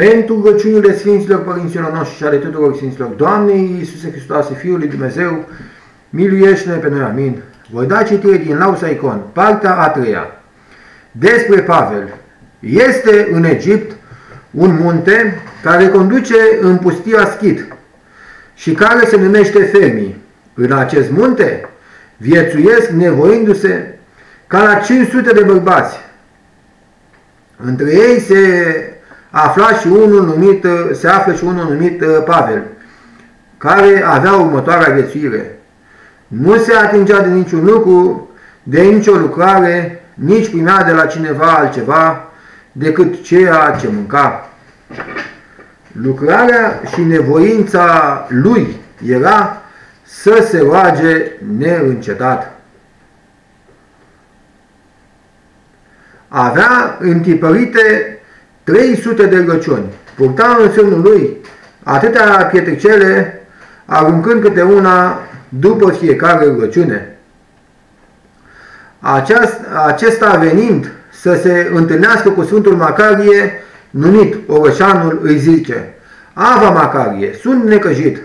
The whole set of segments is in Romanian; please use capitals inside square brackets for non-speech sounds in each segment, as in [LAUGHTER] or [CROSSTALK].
Pentru rugăciunile Sfinților Părinților noștri și ale tuturor Sfinților, Doamne Iisuse Hristoase, Fiul lui Dumnezeu, miluiește-ne pe noi, amin. Voi da citire din Lausa Icon, partea a treia. Despre Pavel. Este în Egipt un munte care conduce în pustia Schit și care se numește Fermi. În acest munte viețuiesc nevoindu-se ca la 500 de bărbați. Între ei se afla și unul numit, se află și unul numit uh, Pavel, care avea următoarea viețuire. Nu se atingea de niciun lucru, de nicio lucrare, nici primea de la cineva altceva decât ceea ce mânca. Lucrarea și nevoința lui era să se roage neîncetat. Avea întipărite 300 de rugăciuni. Purta în sânul lui atâtea pietricele, aruncând câte una după fiecare rugăciune. Aceast, acesta venind să se întâlnească cu Sfântul Macarie, numit Orășanul, îi zice, Ava Macarie, sunt necăjit.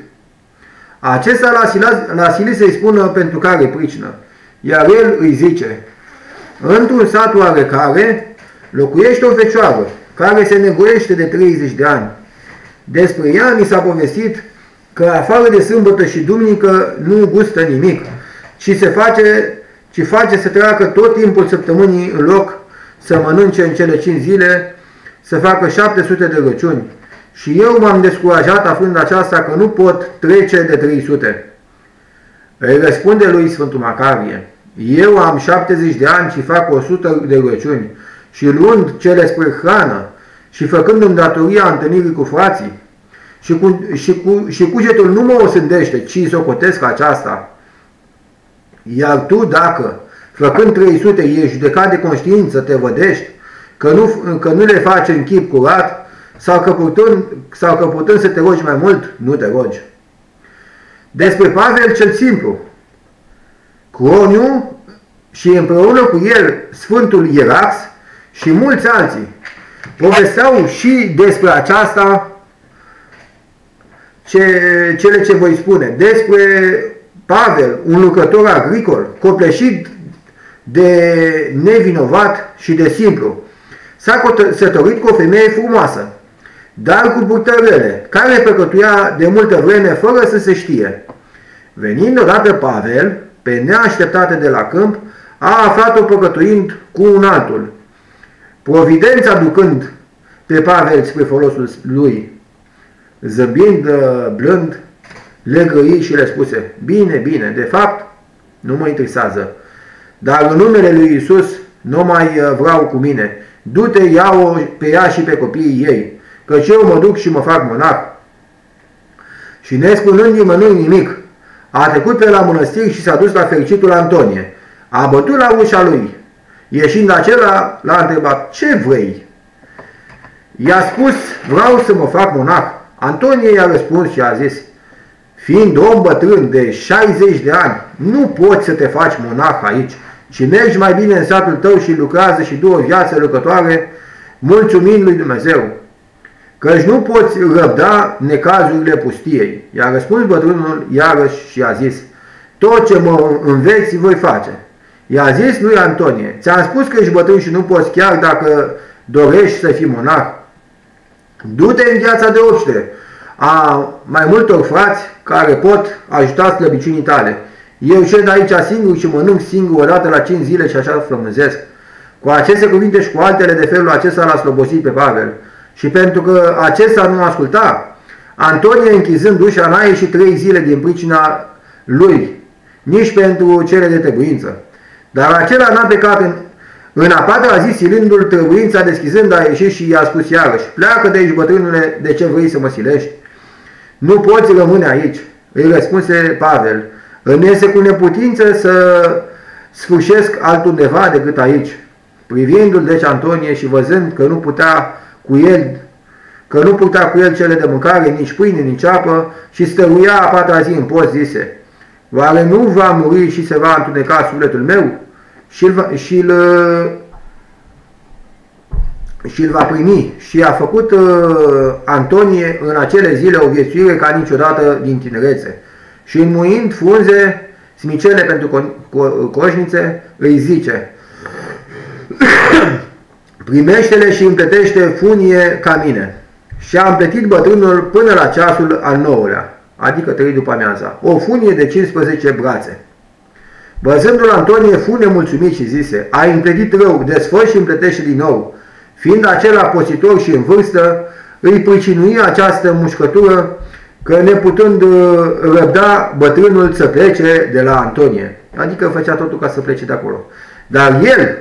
Acesta l-a silit să-i spună pentru care pricină, iar el îi zice, Într-un sat oarecare locuiește o fecioară, care se negoiește de 30 de ani. Despre ea mi s-a povestit că afară de sâmbătă și duminică nu gustă nimic, ci se face, ci face să treacă tot timpul săptămânii în loc să mănânce în cele 5 zile, să facă 700 de răciuni. Și eu m-am descurajat aflând aceasta că nu pot trece de 300. Îi răspunde lui Sfântul Macarie, eu am 70 de ani și fac 100 de rugăciuni și luând cele spre hrană și făcându-mi datoria întâlnirii cu frații și, cu, și, cu, și cugetul nu mă osândește, ci socotesc aceasta. Iar tu, dacă, făcând 300, ești judecat de conștiință, te vădești, că nu, că nu le faci în chip curat, sau că, putând, sau că putând să te rogi mai mult, nu te rogi. Despre Pavel cel simplu, Croniu și împreună cu el Sfântul Ierax și mulți alții povesteau și despre aceasta ce, cele ce voi spune. Despre Pavel, un lucrător agricol, copleșit de nevinovat și de simplu. S-a căsătorit cu o femeie frumoasă, dar cu purtărele, care păcătuia de multă vreme fără să se știe. Venind odată Pavel, pe neașteptate de la câmp, a aflat-o păcătuind cu un altul. Providența ducând pe Pavel spre folosul lui, zăbind uh, blând, le găi și le spuse, bine, bine, de fapt, nu mă interesează, dar în numele lui Isus nu mai uh, vreau cu mine, du-te, ia-o pe ea și pe copiii ei, căci eu mă duc și mă fac monah. Și nespunând nimănui nimic, a trecut pe la mănăstiri și s-a dus la fericitul Antonie. A bătut la ușa lui. Ieșind acela, l-a întrebat, ce vrei? I-a spus, vreau să mă fac monah. Antonie i-a răspuns și a zis, fiind om bătrân de 60 de ani, nu poți să te faci monah aici, ci mergi mai bine în satul tău și lucrează și du o viață lucrătoare, mulțumind lui Dumnezeu căci nu poți răbda necazurile pustiei. I-a răspuns bătrânul iarăși și a zis, tot ce mă înveți voi face. I-a zis lui Antonie, ți-am spus că ești bătrân și nu poți chiar dacă dorești să fii monah. Du-te în viața de obște a mai multor frați care pot ajuta slăbiciunii tale. Eu șed aici singur și mănânc singur odată la 5 zile și așa flămânzesc. Cu aceste cuvinte și cu altele de felul acesta l-a slobosit pe Pavel. Și pentru că acesta nu asculta, Antonie închizând ușa n-a ieșit trei zile din pricina lui, nici pentru cele de trebuință. Dar acela n-a plecat în, în a patra zi, silindu-l trebuința, deschizând, a ieșit și i-a spus iarăși, pleacă de aici, bătrânule, de ce vrei să mă silești? Nu poți rămâne aici, îi răspunse Pavel. Îmi este cu neputință să sfârșesc altundeva decât aici. Privindu-l deci Antonie și văzând că nu putea cu el, că nu putea cu el cele de mâncare, nici pâine, nici apă, și stăruia a patra zi în post, zise, Oare nu va muri și se va întuneca sufletul meu? Și-l și și îl va primi și a făcut uh, Antonie în acele zile o viețuire ca niciodată din tinerețe. Și înmuind frunze, smicele pentru co co coșnițe, îi zice [COUGHS] Primește-le și împletește funie ca mine. Și a împletit bătrânul până la ceasul al nouălea, adică trei după amiaza, o funie de 15 brațe. Văzându-l Antonie fune mulțumit și zise, ai împletit rău, desfă și împletește din nou. Fiind acela positor și în vârstă, îi pricinuia această mușcătură că neputând uh, răbda bătrânul să plece de la Antonie. Adică făcea totul ca să plece de acolo. Dar el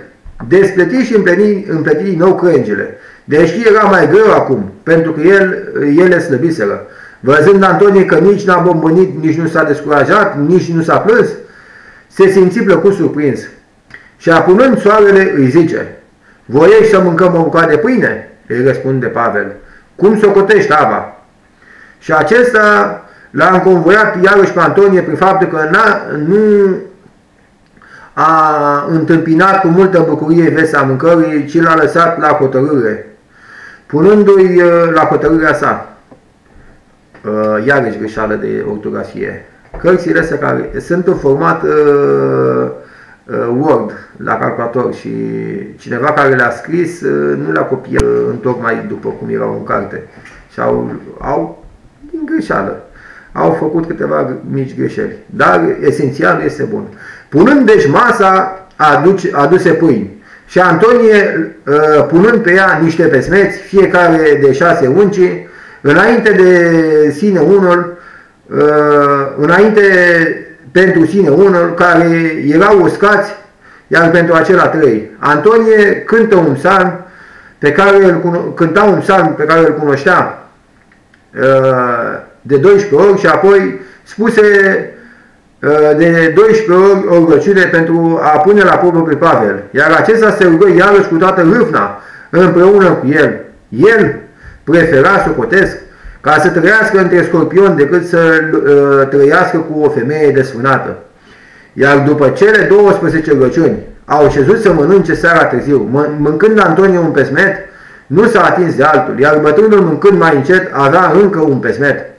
despleti și împleti, împleti din nou crengile. Deși era mai greu acum, pentru că el, ele slăbiseră. Văzând Antonie că nici n-a bombănit, nici nu s-a descurajat, nici nu s-a plâns, se simți plăcut surprins. Și apunând soarele îi zice, Voiești să mâncăm o bucată de pâine? Îi răspunde Pavel. Cum să o cotești, Ava? Și acesta l-a înconvoiat iarăși pe Antonie prin faptul că nu a întâmpinat cu multă bucurie vestea mâncării, ci l-a lăsat la hotărâre, punându-i uh, la hotărârea sa. Uh, iarăși greșeală de ortografie. Cărțile astea care sunt în format uh, Word la calculator și cineva care le-a scris nu le-a copiat în tocmai după cum erau în carte și au, au din greșeală au făcut câteva mici greșeli, dar esențial este bun. Punând deci masa, aduce, aduse pâini. Și Antonie, uh, punând pe ea niște pesmeți, fiecare de șase unci, înainte de sine unul, uh, înainte pentru sine unul, care erau uscați, iar pentru acela trei. Antonie cântă un psalm pe care îl, cânta un psalm pe care îl cunoștea uh, de 12 ori și apoi spuse Uh, de 12 ori o rugăciune pentru a pune la probă pe Pavel, iar acesta se rugă iarăși cu toată râvna împreună cu el. El prefera să cotesc ca să trăiască între scorpion decât să uh, trăiască cu o femeie desfânată. Iar după cele 12 rugăciuni, au șezut să mănânce seara târziu. Mâncând Antonio un pesmet, nu s-a atins de altul, iar bătrânul mâncând mai încet avea încă un pesmet.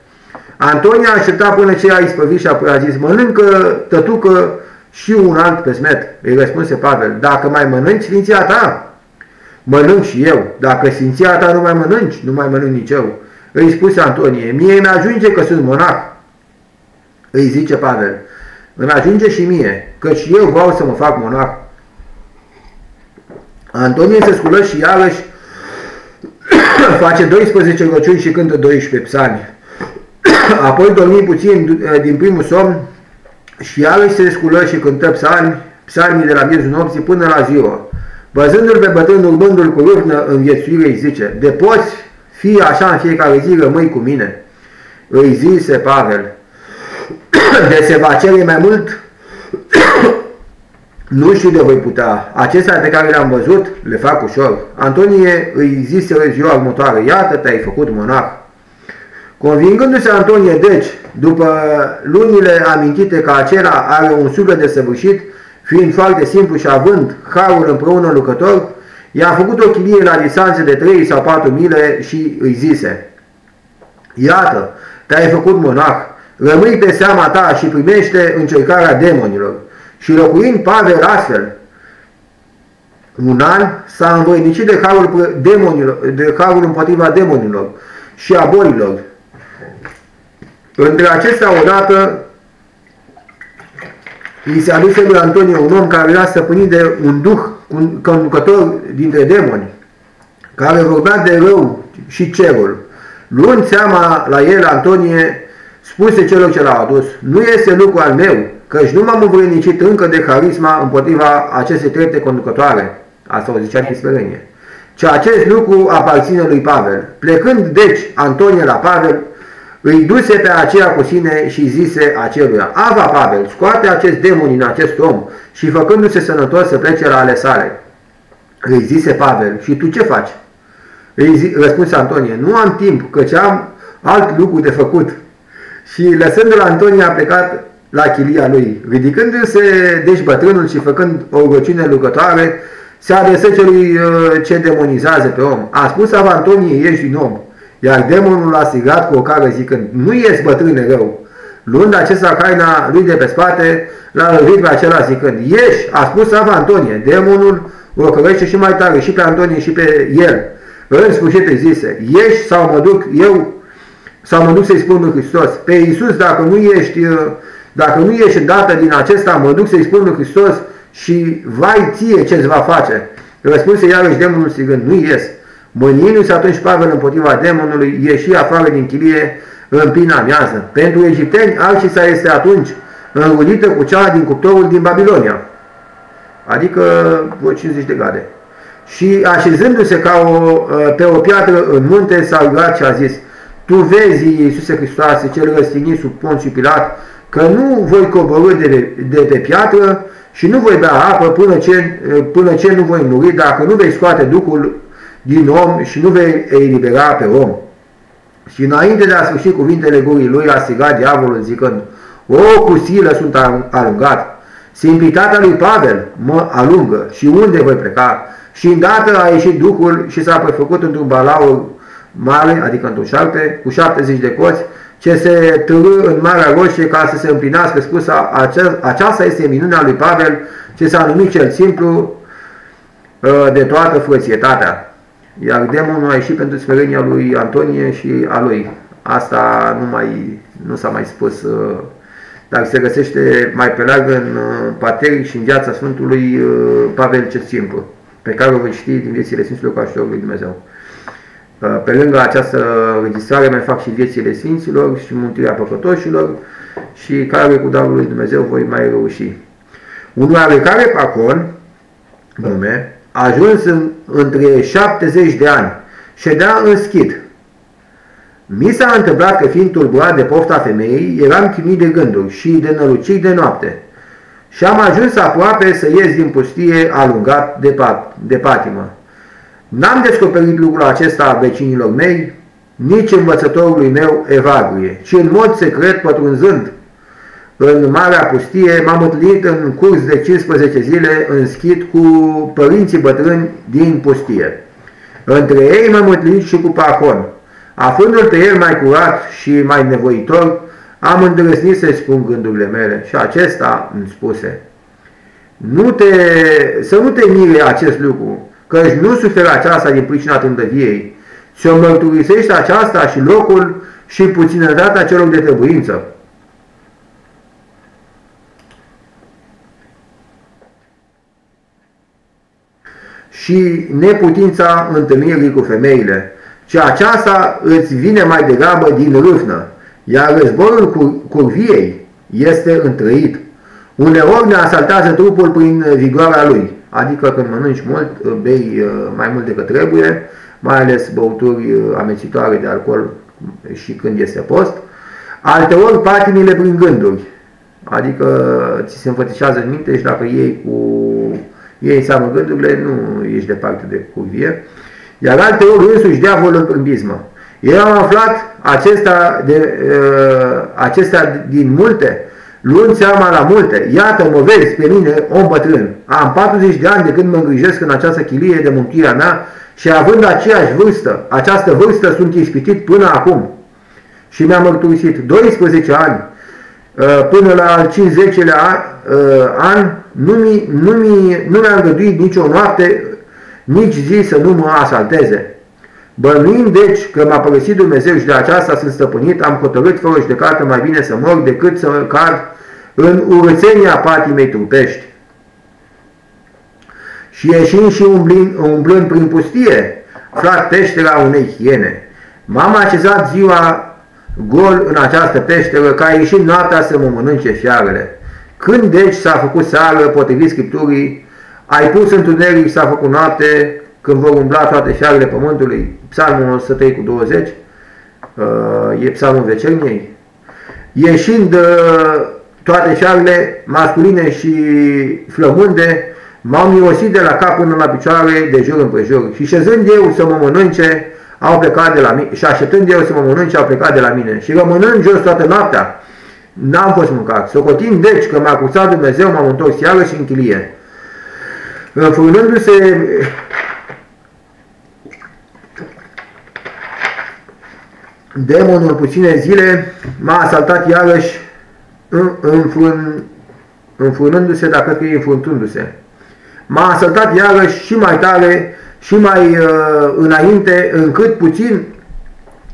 Antonia aștepta până ce a ispăvit și apoi a zis, mănâncă, tătucă, și un alt pesmet. Îi răspunse Pavel, dacă mai mănânci sfinția ta, mănânc și eu. Dacă sfinția ta nu mai mănânci, nu mai mănânc nici eu. Îi spuse Antonie, mie mi ajunge că sunt monah. Îi zice Pavel, îmi ajunge și mie, că și eu vreau să mă fac monah. Antonie se sculă și iarăși [COUGHS] face 12 rugăciuni și cântă 12 psalmi. [COUGHS] Apoi dormi puțin eh, din primul somn și iarăși se sculă și cântă psalmi, psalmii de la miezul nopții până la ziua. Văzându-l pe bătrân urmându-l cu râvnă în viețuire, îi zice, de poți fi așa în fiecare zi, rămâi cu mine. Îi zise Pavel, [COUGHS] de se va cere mai mult, [COUGHS] nu știu de voi putea. Acestea pe care le-am văzut, le fac ușor. Antonie îi zise ziua următoare, iată te-ai făcut monah. Convingându-se Antonie, deci, după lunile amintite că acela are un suflet de săvârșit, fiind foarte simplu și având harul împreună lucrător, i-a făcut o chilie la distanțe de 3 sau 4 mile și îi zise, Iată, te-ai făcut monah, rămâi pe seama ta și primește încercarea demonilor. Și locuind Pavel astfel, un an s-a învoinicit de harul, demonilor, de harul împotriva demonilor și a bolilor, între acestea, odată, îi se aduce lui Antonio un om care era stăpânit de un duh un conducător dintre demoni, care vorbea de rău și cerul. Luând seama la el, Antonie spuse celor ce l-au adus, nu este lucru al meu, căci nu m-am învrednicit încă de harisma împotriva acestei trepte conducătoare. Asta o zicea Pisperenie. Ci acest lucru aparține lui Pavel. Plecând, deci, Antonie la Pavel, îi duse pe aceea cu sine și zise aceluia, Ava Pavel, scoate acest demon din acest om și făcându-se sănătos să plece la ale sale. Îi zise Pavel, și tu ce faci? Îi zi, răspunse Antonie, nu am timp, căci am alt lucru de făcut. Și lăsându-l Antonie a plecat la chilia lui. Ridicându-se deci bătrânul și făcând o rugăciune lucrătoare, se adresă celui uh, ce demonizează pe om. A spus Avantonie, ești din om. Iar demonul l-a strigat cu o cară zicând, nu ești bătrâne rău. Luând acesta haina lui de pe spate, l-a lovit pe acela zicând, ieși, a spus Avantonie, demonul o cărește și mai tare și pe Antonie și pe el. În sfârșit îi zise, ieși sau mă duc eu, sau mă duc să-i spun lui Hristos. Pe Iisus, dacă nu ești, uh, dacă nu ești dată din acesta, mă duc să-i spun lui Hristos și vai ție ce-ți va face. Răspunse iarăși demonul strigând, nu ies. Mânindu-se atunci Pavel împotriva demonului, ieși afară din chilie în pina amiază. Pentru egipteni, Alcisa este atunci înrudită cu cea din cuptorul din Babilonia, adică 50 de grade. Și așezându-se ca o, pe o piatră în munte, s-a rugat și a zis, Tu vezi, Iisuse Hristoase, cel răstignit sub și Pilat, că nu voi coborâ de, de pe piatră și nu voi bea apă până ce, până ce nu voi muri, dacă nu vei scoate Duhul din om și nu vei elibera pe om. Și înainte de a sfârși cuvintele gurii lui, a strigat diavolul zicând, O, cu silă sunt alungat, simplitatea lui Pavel mă alungă și unde voi pleca? Și îndată a ieșit Duhul și s-a prefăcut într-un balaur mare, adică într-un șarpe, cu 70 de coți, ce se târâ în Marea Roșie ca să se împlinească spusa, aceasta este minunea lui Pavel, ce s-a numit cel simplu ă, de toată frățietatea. Iar demonul a ieșit pentru smerenia lui Antonie și a lui. Asta nu, mai, nu s-a mai spus, ă, dar se găsește mai pe larg în ă, Pateric și în viața Sfântului Pavel cel Simplu, pe care o voi ști din viețile Sfinților cu ajutorul lui Dumnezeu. Uh, pe lângă această înregistrare mai fac și viețile Sfinților și mântuirea păcătoșilor și care cu darul lui Dumnezeu voi mai reuși. Un oarecare pacon, nume, a ajuns în, între 70 de ani, ședea în schid. Mi s-a întâmplat că fiind tulburat de pofta femeii, eram chinuit de gânduri și de năluciri de noapte. Și am ajuns aproape să ies din pustie alungat de, pat, de patimă. N-am descoperit lucrul acesta a vecinilor mei, nici învățătorului meu Evagrie, ci în mod secret pătrunzând în Marea Pustie, m-am întâlnit în curs de 15 zile în schid cu părinții bătrâni din pustie. Între ei m-am întâlnit și cu Pahon. Aflându-l pe el mai curat și mai nevoitor, am îndrăznit să-i spun gândurile mele și acesta îmi spuse, nu te, să nu te mire acest lucru, căci nu suferă aceasta din pricina trândăviei, ți-o mărturisește aceasta și locul și puținătatea celor de trebuință. Și neputința întâlnirii cu femeile, ci aceasta îți vine mai degrabă din râvnă, iar războiul cu curviei este întrăit. Uneori ne asaltează trupul prin vigoarea lui, adică când mănânci mult, bei uh, mai mult decât trebuie, mai ales băuturi uh, amețitoare de alcool și când este post. Alteori patimile prin gânduri, adică ți se înfățișează în minte și dacă iei cu ei înseamnă gândurile, nu ești departe de cuvie. Iar alteori însuși diavolul în bismă. Eu am aflat acesta, de, uh, acesta din multe, luând seama la multe, iată mă vezi pe mine, om bătrân, am 40 de ani de când mă îngrijesc în această chilie de mântuirea mea și având aceeași vârstă, această vârstă sunt ispitit până acum. Și mi-am mărturisit 12 ani, uh, până la al 50-lea uh, an, nu, mi, nu, mi, nu mi-a îngăduit nicio noapte, nici zi să nu mă asalteze. Bănuind deci că m-a părăsit Dumnezeu și de aceasta sunt stăpânit, am hotărât fără judecată mai bine să mor decât să cad în urățenia patimei trupești. Și ieșind și umblând, umblând prin pustie, frat peștera unei hiene. M-am așezat ziua gol în această peșteră, ca ieșind noaptea să mă mănânce fiarele. Când deci s-a făcut seară, potrivit Scripturii, ai pus întuneric, s-a făcut noapte, când vor umbla toate fiarele pământului, psalmul 103 cu 20, uh, e psalmul vecerniei, ieșind uh, toate fiarele masculine și flămânde, m-au mirosit de la cap până la picioare, de jur împrejur. Și șezând eu să mă mănânce, au plecat de la mine, și așteptând eu să mă mănânce, au plecat de la mine. Și rămânând jos toată noaptea, n-am fost mâncat. Socotind deci că m-a cuțat Dumnezeu, m-am întors iară și în chilie. Înfrunându-se demonul puține zile, m-a asaltat iarăși înfrun, înfrunându-se, dacă că e înfruntându-se. M-a asaltat iarăși și mai tare și mai uh, înainte, încât puțin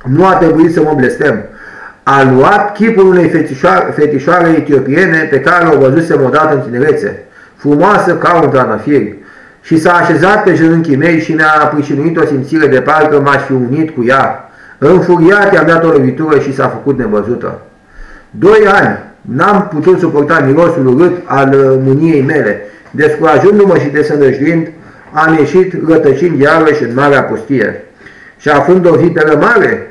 nu a trebuit să mă blestem. A luat chipul unei fetișoare, fetișoare etiopiene pe care o văzusem odată în tinerețe, frumoasă ca un tranafir, și s-a așezat pe genunchii mei și mi-a pricinuit o simțire de parcă m-aș fi unit cu ea. Înfuriat i-am dat o lovitură și s-a făcut nevăzută. Doi ani n-am putut suporta mirosul urât al mâniei mele. Descurajându-mă și desănăjduind, am ieșit rătăcind iarăși în marea pustie. Și aflând o viperă mare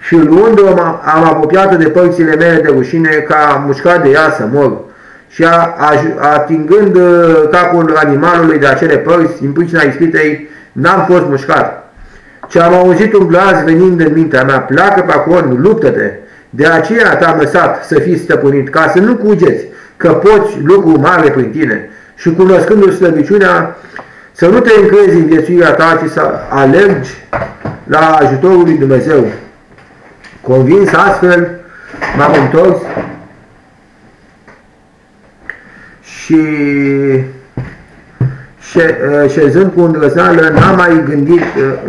și luându-o am apropiat de părțile mele de rușine ca mușcat de ea să mor și a, a, atingând uh, capul animalului de acele părți, din pricina ispitei, n-am fost mușcat. Ce am auzit un glas venind în mintea mea, pleacă pe acolo, luptă-te, de aceea te-am lăsat să fii stăpânit, ca să nu cugeți că poți lucru mare prin tine și cunoscându-ți slăbiciunea, să nu te încrezi în viețuirea ta, ci să alergi la ajutorul lui Dumnezeu. Convins astfel, m-am întors și șezând cu îndrăzneală, n-am mai gândit,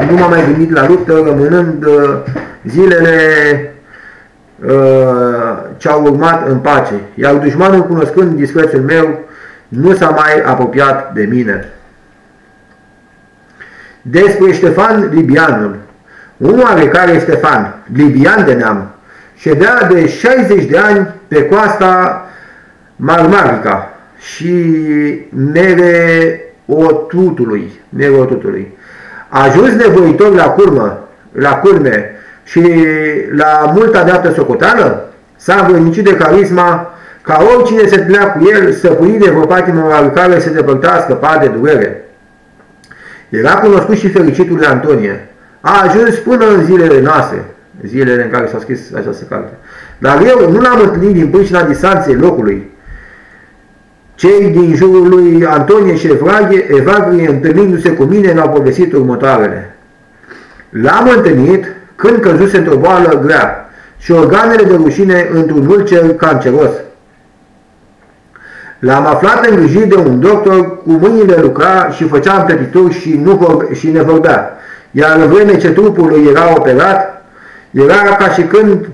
nu m-am mai gândit la luptă, rămânând zilele ce au urmat în pace. Iar dușmanul, cunoscând disprețul meu, nu s-a mai apropiat de mine. Despre Ștefan Libianul. Un oarecare Ștefan, libian de neam, ședea de 60 de ani pe coasta Marmarica și Nereotutului. Nereotutului. Ajuns nevoitor la curmă, la curme și la multa dată socoteală, s-a învârnicit de carisma ca oricine se plea cu el să pui de vreo patimă care să depărta scăpa de durere. Era cunoscut și fericitul de Antonie. A ajuns până în zilele noastre, zilele în care s-a scris această carte. Dar eu nu l-am întâlnit din pricina distanței locului. Cei din jurul lui Antonie și Evagrie, Evagrie întâlnindu-se cu mine, l au povestit următoarele. L-am întâlnit când căzuse într-o boală grea și organele de rușine într-un mulcer canceros. L-am aflat îngrijit de un doctor, cu mâinile lucra și făcea împletituri și, nu vorbe, și ne vorbea. Iar în vreme ce trupul lui era operat, era ca și când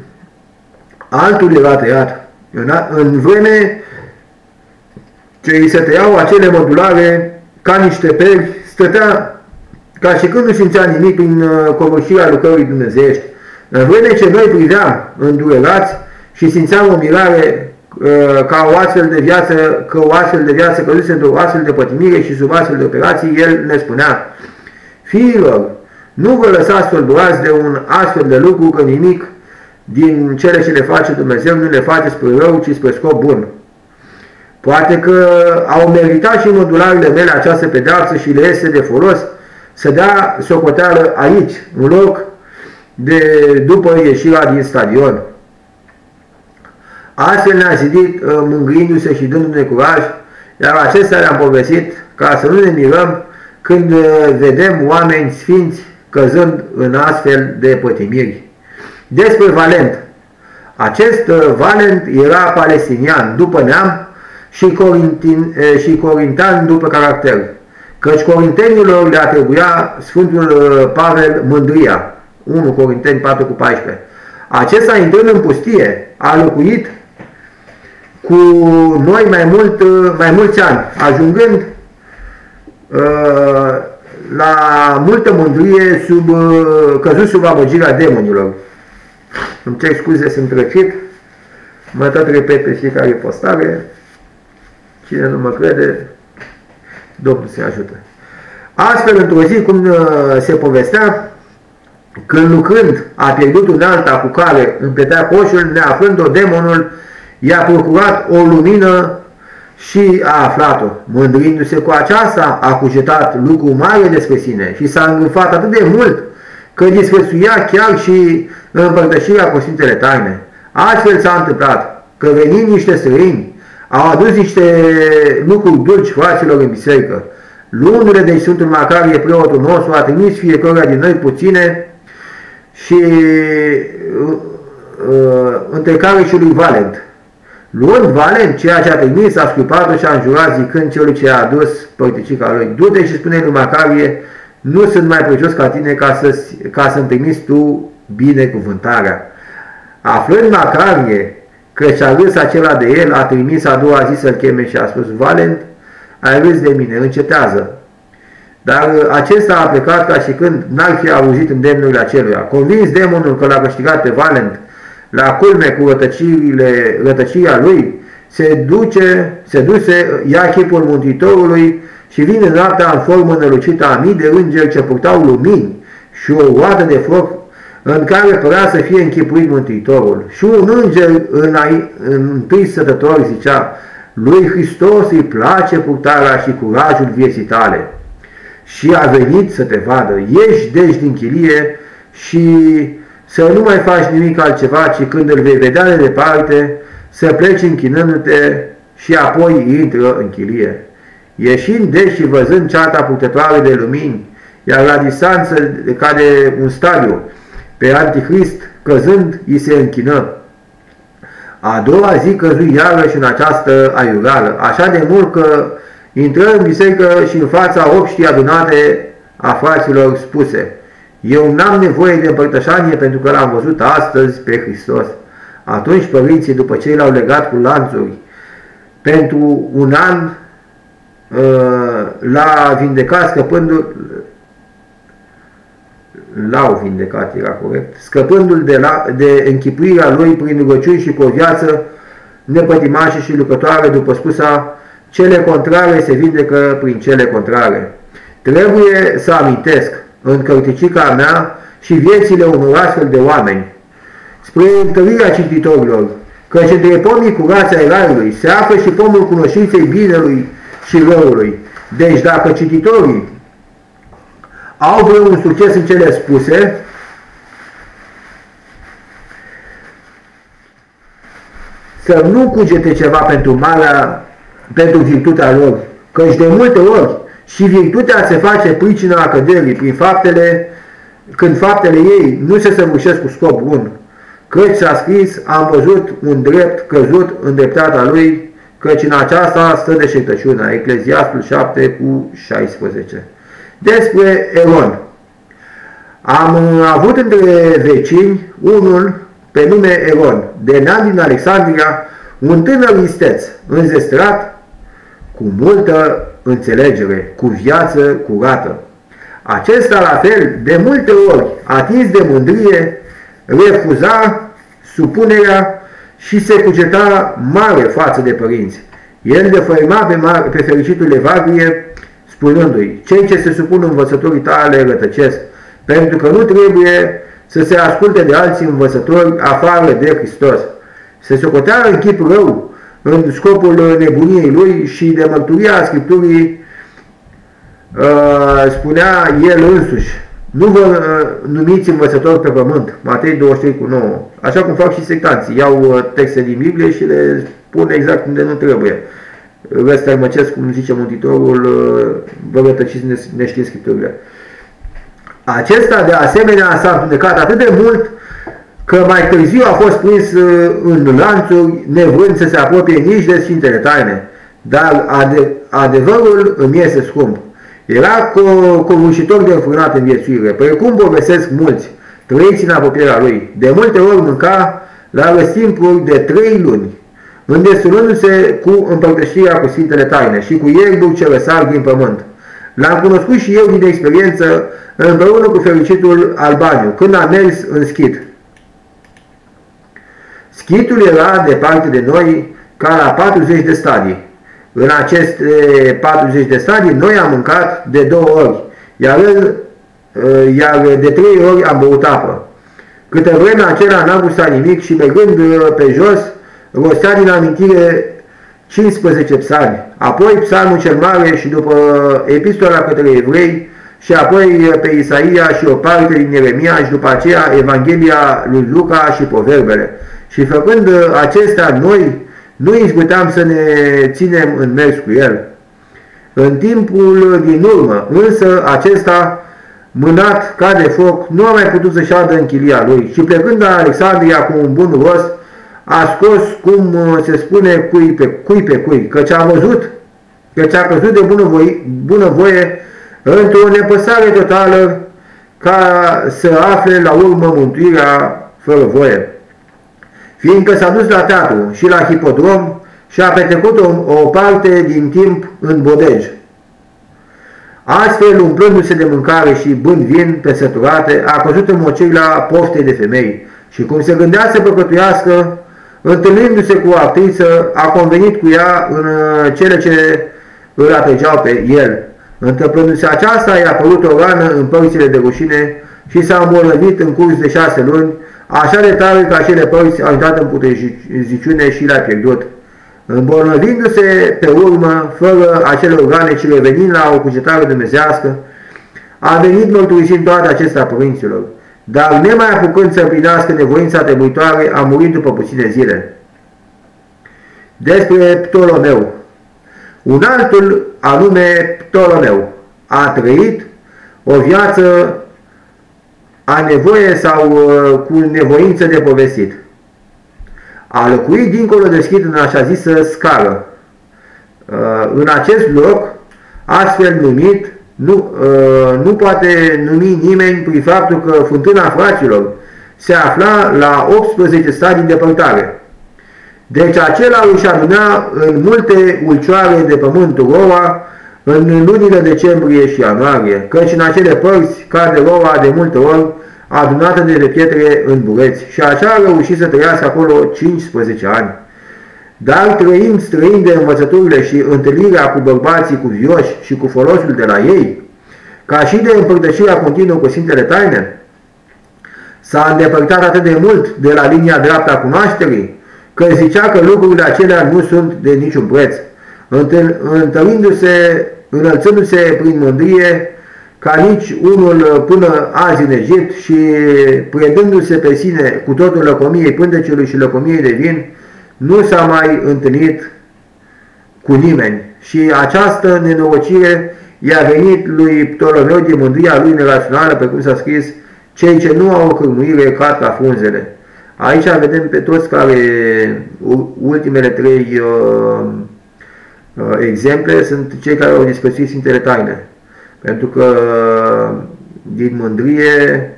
altul era tăiat. În, în vreme ce îi se tăiau acele modulare ca niște peri, stătea ca și când nu simțea nimic prin uh, covârșirea lucrării dumnezeiești. În vreme ce noi priveam îndurerați și simțeam o mirare Uh, ca o astfel de viață, că o astfel de viață căzuse într-o astfel de pătimire și sub astfel de operații, el ne spunea, Fiilor, nu vă lăsați tulburați de un astfel de lucru, că nimic din cele ce le face Dumnezeu nu le face spre rău, ci spre scop bun. Poate că au meritat și modularele mele această pedeapsă și le este de folos să dea socoteală aici, în loc de după ieșirea din stadion. Astfel ne-a zidit uh, mângâindu-se și dându-ne curaj, iar acesta le-am povestit ca să nu ne mirăm când uh, vedem oameni sfinți căzând în astfel de pătimiri. Despre Valent. Acest uh, Valent era palestinian după neam și, corintin, și corintan după caracter, căci corintenilor le atribuia Sfântul Pavel mândria, 1 Corinteni 4 cu 14. Acesta intrând în pustie, a locuit cu noi mai, mult, mai mulți ani, ajungând uh, la multă mândrie sub, uh, căzut sub amăgirea demonilor. Îmi cer scuze, sunt răcit, mă tot repet pe fiecare postare, cine nu mă crede, Domnul se ajută. Astfel, într-o zi, cum uh, se povestea, când lucrând a pierdut un alta cu care împletea coșul, neaflând-o demonul, i-a procurat o lumină și a aflat-o. Mândrindu-se cu aceasta, a cugetat lucru mare despre sine și s-a îngânfat atât de mult că disprețuia chiar și împărtășirea cu Sfintele Taine. Astfel s-a întâmplat că venind niște străini, au adus niște lucruri dulci fraților în biserică Luându-le de Sfântul Macarie, preotul nostru, a trimis fiecare din noi puține și uh, uh, între care și lui Valent. Luând Valent ceea ce a trimis, a scuipat-o și a înjurat zicând celui ce a adus părticica lui, du-te și spune lui Macarie, nu sunt mai precios ca tine ca, să, ca să-mi trimiți tu binecuvântarea. Aflând Macarie că și-a râs acela de el, a trimis a doua zi să-l cheme și a spus, Valent, ai râs de mine, încetează. Dar acesta a plecat ca și când n-ar fi auzit îndemnurile aceluia. Convins demonul că l-a câștigat pe Valent la culme cu rătăcirile, rătăcirea lui, se duce, se duce, ia chipul Mântuitorului și vine noaptea în formă nălucită a mii de îngeri ce purtau lumini și o oadă de foc în care părea să fie închipuit Mântuitorul. Și un înger în, în întâi sătător zicea, lui Hristos îi place purtarea și curajul vieții tale și a venit să te vadă. Ieși deci din chilie și să nu mai faci nimic altceva, ci când îl vei vedea de departe, să pleci închinându-te și apoi intră în chilie. Ieșind deci și văzând ceata purtătoare de lumini, iar la distanță ca de un stadiu, pe Antichrist, căzând, îi se închină. A doua zi căzui iarăși în această aiurală, așa de mult că intră în biserică și în fața obștii adunate a fraților spuse, Eu n-am nevoie de împărtășanie pentru că l-am văzut astăzi pe Hristos. Atunci părinții, după ce l-au legat cu lanțuri, pentru un an uh, l-a vindecat scăpându l-au vindecat, era corect, scăpându-l de, la, de închipuirea lui prin rugăciuni și cu o viață nepătimașă și lucrătoare, după spusa, cele contrare se vindecă prin cele contrare. Trebuie să amintesc în cărticica mea și viețile unor astfel de oameni, spre întărirea cititorilor, că și între pomii curați ai raiului se află și pomul cunoștinței binelui și răului. Deci dacă cititorii au vreun succes în cele spuse, să nu cugete ceva pentru marea, pentru virtutea lor, căci de multe ori și virtutea se face pricina căderii prin faptele, când faptele ei nu se săvârșesc cu scop bun. Căci s-a scris, am văzut un drept căzut în dreptatea lui, căci în aceasta stă deșertăciunea. Ecleziastul 7 cu 16 despre Eron. Am avut între vecini unul pe nume Eron, de neam din Alexandria, un tânăr isteț, înzestrat, cu multă înțelegere, cu viață curată. Acesta, la fel, de multe ori, atins de mândrie, refuza supunerea și se cugeta mare față de părinți. El defăima pe, mare, pe fericitul Evagrie spunându-i, cei ce se supun învățătorii tale rătăcesc, pentru că nu trebuie să se asculte de alții învățători afară de Hristos. Se socotea în chip rău, în scopul nebuniei lui și de mărturia Scripturii uh, spunea el însuși, nu vă uh, numiți învățători pe pământ, Matei 23 cu 9, așa cum fac și sectanții, iau uh, texte din Biblie și le pun exact unde nu trebuie. Răstărmăcesc, cum zice Mântuitorul, vă rătăciți neștiind Scripturile. Acesta, de asemenea, s-a întunecat atât de mult că mai târziu a fost prins uh, în lanțuri, nevrând să se apropie nici de Sfintele Taine. Dar ade adevărul îmi iese scump. Era co covârșitor de înfrânat în viețuire, precum povestesc mulți, trăiți în apropierea lui. De multe ori mânca la răstimpuri de trei luni, îndesulându-se cu împărtășirea cu Sfintele Taine și cu ierbul ce răsar din pământ. L-am cunoscut și eu din experiență împreună cu fericitul Albaniu, când am mers în schit. Schitul era departe de noi ca la 40 de stadii. În aceste 40 de stadii noi am mâncat de două ori, iar, iar de trei ori am băut apă. Câte vreme acela n-am gustat nimic și mergând pe jos, rostea din amintire 15 psalmi, apoi psalmul cel mare și după epistola către evrei și apoi pe Isaia și o parte din Ieremia și după aceea Evanghelia lui Luca și Proverbele. Și făcând acestea noi, nu izbuteam să ne ținem în mers cu el. În timpul din urmă, însă, acesta, mânat ca de foc, nu a mai putut să-și ardă în chilia lui și plecând la Alexandria cu un bun rost, a scos, cum se spune, cui pe cui, pe cui căci a văzut, căci a căzut de bunăvoie, bunăvoie într-o nepăsare totală ca să afle la urmă mântuirea fără voie. Fiindcă s-a dus la teatru și la hipodrom și a petrecut o, o parte din timp în bodej. Astfel, umplându-se de mâncare și bând vin pe săturate, a căzut în mocila poftei de femei și cum se gândea să păcătuiască, întâlnindu-se cu o actriță, a convenit cu ea în uh, cele ce îl atrăgeau pe el. Întâmplându-se aceasta, i-a apărut o rană în părțile de rușine și s-a îmbolnăvit în curs de șase luni, așa de tare că acele părți au intrat în putrezișciune și le-a pierdut. Îmbolnăvindu-se pe urmă, fără acele organe ce revenind la o cugetare dumnezească, a venit mărturisind toate acestea părinților, dar nemai apucând să împlinească nevoința trebuitoare, a murit după puține zile. Despre Ptolomeu Un altul, anume Ptolomeu, a trăit o viață a nevoie sau uh, cu nevoință de povestit a locuit dincolo de schid în așa zisă scară. Uh, în acest loc, astfel numit, nu, uh, nu poate numi nimeni prin faptul că fântâna fraților se afla la 18 stadii de depărtare. Deci acela își aduna în multe ulcioare de pământ roa în lunile decembrie și ianuarie, căci în acele părți cade roa de multe ori adunată de pietre în bureți și așa a reușit să trăiască acolo 15 ani. Dar trăind, străind de învățăturile și întâlnirea cu bărbații cu vioși și cu folosul de la ei, ca și de împărtășirea continuă cu Sfintele Taine, s-a îndepărtat atât de mult de la linia dreaptă a cunoașterii, că zicea că lucrurile acelea nu sunt de niciun preț. Întărindu-se, înălțându-se prin mândrie, ca nici unul uh, până azi în Egipt și predându-se pe sine cu totul lăcomiei pândecelui și lăcomiei de vin, nu s-a mai întâlnit cu nimeni. Și această nenorocire i-a venit lui Ptolomeu de mândria lui nerațională, pe cum s-a scris, cei ce nu au o cârmuire cad ca frunzele. Aici vedem pe toți care ultimele trei uh, uh, exemple sunt cei care au dispățit Sfintele Taine. Pentru că din mândrie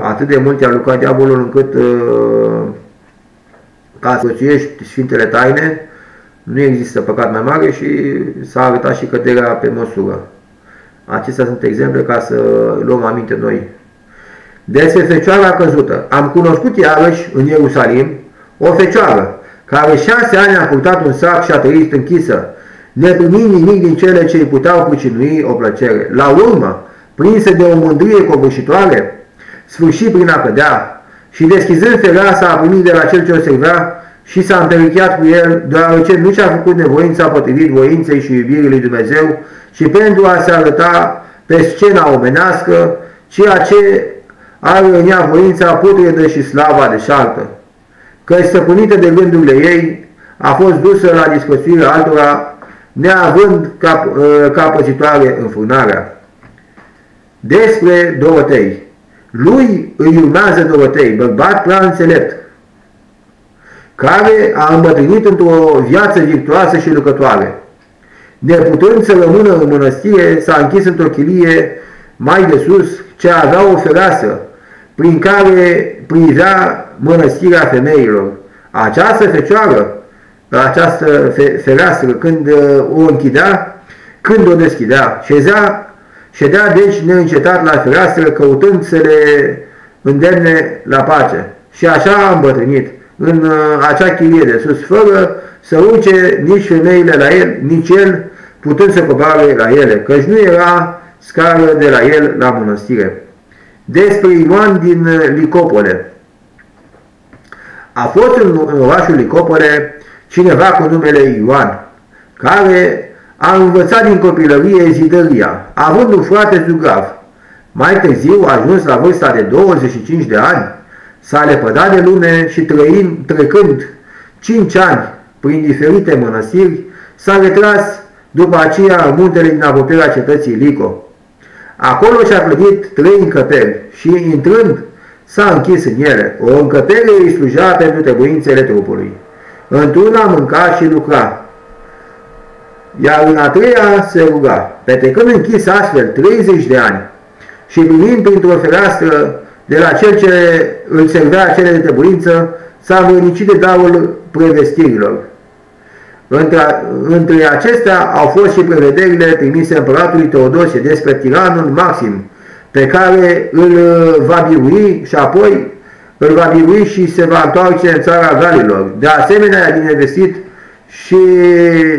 atât de mult i-a lucrat diavolul încât ca să țuiești Sfintele Taine nu există păcat mai mare și s-a arătat și căderea pe măsură. Acestea sunt exemple ca să luăm aminte noi. Despre fecioara căzută. Am cunoscut iarăși în Ierusalim o fecioară care șase ani a purtat un sac și a trăit închisă neprimind nimic din cele ce îi puteau pucinui o plăcere. La urmă, prinsă de o mândrie covârșitoare, sfârșit prin a cădea și deschizând fereastra a primit de la cel ce o servea și s-a împerecheat cu el, deoarece nu și-a făcut nevoința potrivit voinței și iubirii lui Dumnezeu și pentru a se arăta pe scena omenească ceea ce are în ea voința putredă și slava deșartă. Că stăpânită de gândurile ei, a fost dusă la discăsuirea altora neavând cap, ă, capăcitoare înfrânarea. Despre Dorotei. Lui îi urmează Dorotei, bărbat prea înțelept, care a îmbătrânit într-o viață virtuoasă și lucrătoare. Neputând să rămână în mănăstire, s-a închis într-o chilie mai de sus, ce avea o fereastră, prin care privea mănăstirea femeilor. Această fecioară la această fereastră când uh, o închidea, când o deschidea. Șezea, ședea deci neîncetat la fereastră căutând să le îndemne la pace. Și așa a îmbătrânit în uh, acea chilie de sus, fără să urce nici femeile la el, nici el putând să coboare la ele, căci nu era scară de la el la mănăstire. Despre Ioan din uh, Licopole. A fost în orașul Licopole cineva cu numele Ioan, care a învățat din copilărie zidăria, având un frate zugrav. Mai târziu a ajuns la vârsta de 25 de ani, s-a lepădat de lume și trăind, trecând 5 ani prin diferite mănăstiri, s-a retras după aceea în muntele din apropierea cetății Lico. Acolo și-a clădit trei încăperi și, intrând, s-a închis în ele. O încăpere îi sluja pentru trebuințele trupului. Într-una mânca și lucra, iar în a treia se ruga. Petrecând închis astfel 30 de ani și primind printr-o fereastră de la cel ce îl servea cele de trebuință, s-a învărnicit de darul prevestirilor. Între, între acestea au fost și prevederile trimise împăratului Teodosie despre tiranul Maxim, pe care îl va birui și apoi îl va birui și se va întoarce în țara Galilor. De asemenea, a investit și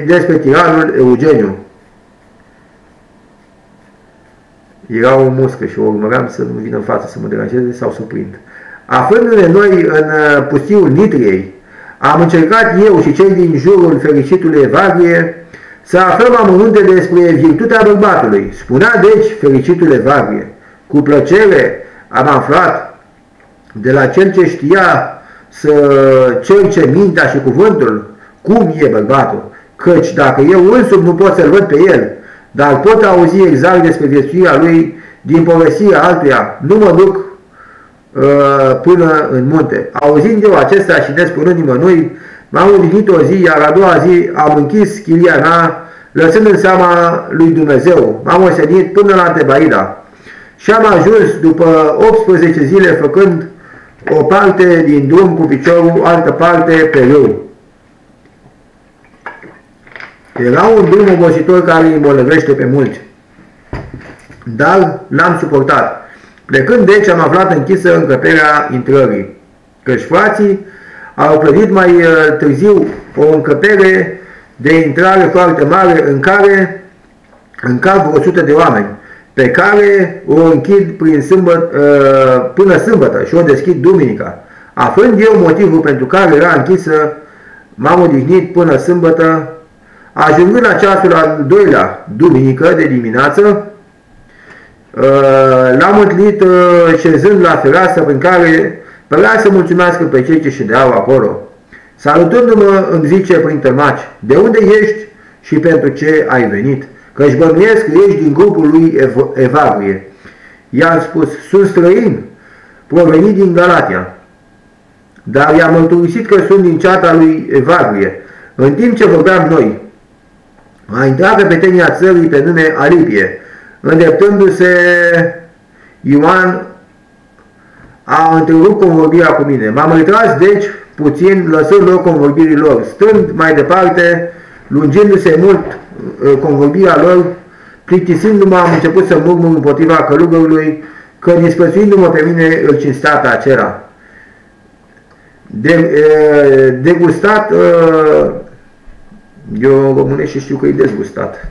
despre tiranul Eugeniu. Era o muscă și o urmăream să nu vină în față să mă deranjeze sau să prind. Aflându-ne noi în uh, pustiul Nitriei, am încercat eu și cei din jurul fericitului Evagrie să aflăm amănunte despre virtutea bărbatului. Spunea deci fericitul Evagrie, cu plăcere am aflat de la cel ce știa să cerce mintea și cuvântul, cum e bărbatul, căci dacă eu însumi nu pot să-l văd pe el, dar pot auzi exact despre viețuirea lui din povestirea altuia, nu mă duc uh, până în munte. Auzind eu acesta și nespunând nimănui, m-am odihnit o zi, iar a doua zi am închis chilia mea, lăsând în seama lui Dumnezeu. M-am osenit până la Tebaida și am ajuns după 18 zile făcând o parte din drum cu piciorul, altă parte pe râu. Era un drum obositor care îi îmbolnăvește pe mulți, dar l-am suportat. Plecând deci am aflat închisă încăperea intrării, căci frații au clădit mai uh, târziu o încăpere de intrare foarte mare în care în cap 100 de oameni, pe care o închid prin sâmbăt, uh, până sâmbătă și o deschid duminica. Aflând eu motivul pentru care era închisă, m-am odihnit până sâmbătă Ajungând la ceasul al doilea, duminică de dimineață, uh, l-am întâlnit uh, șezând la fereastră prin care părea să mulțumească pe cei ce ședeau acolo. Salutându-mă îmi zice prin tămaci, de unde ești și pentru ce ai venit? Că-și bănuiesc că ești din grupul lui Ev Evagrie. I-am spus, sunt străin, provenit din Galatia. Dar i-am mărturisit că sunt din ceata lui Evagrie. În timp ce vorbeam noi, a intrat pe petenia țării pe nume Alipie. Îndreptându-se, Ioan a întrerupt convorbirea cu mine. M-am retras, deci, puțin, lăsând loc convorbirii lor. Stând mai departe, lungindu-se mult uh, convorbirea lor, plictisindu-mă, am început să murmur împotriva călugărului, că disprețuindu-mă pe mine îl cinstea pe acela. De, uh, degustat uh, eu românește știu că e dezgustat.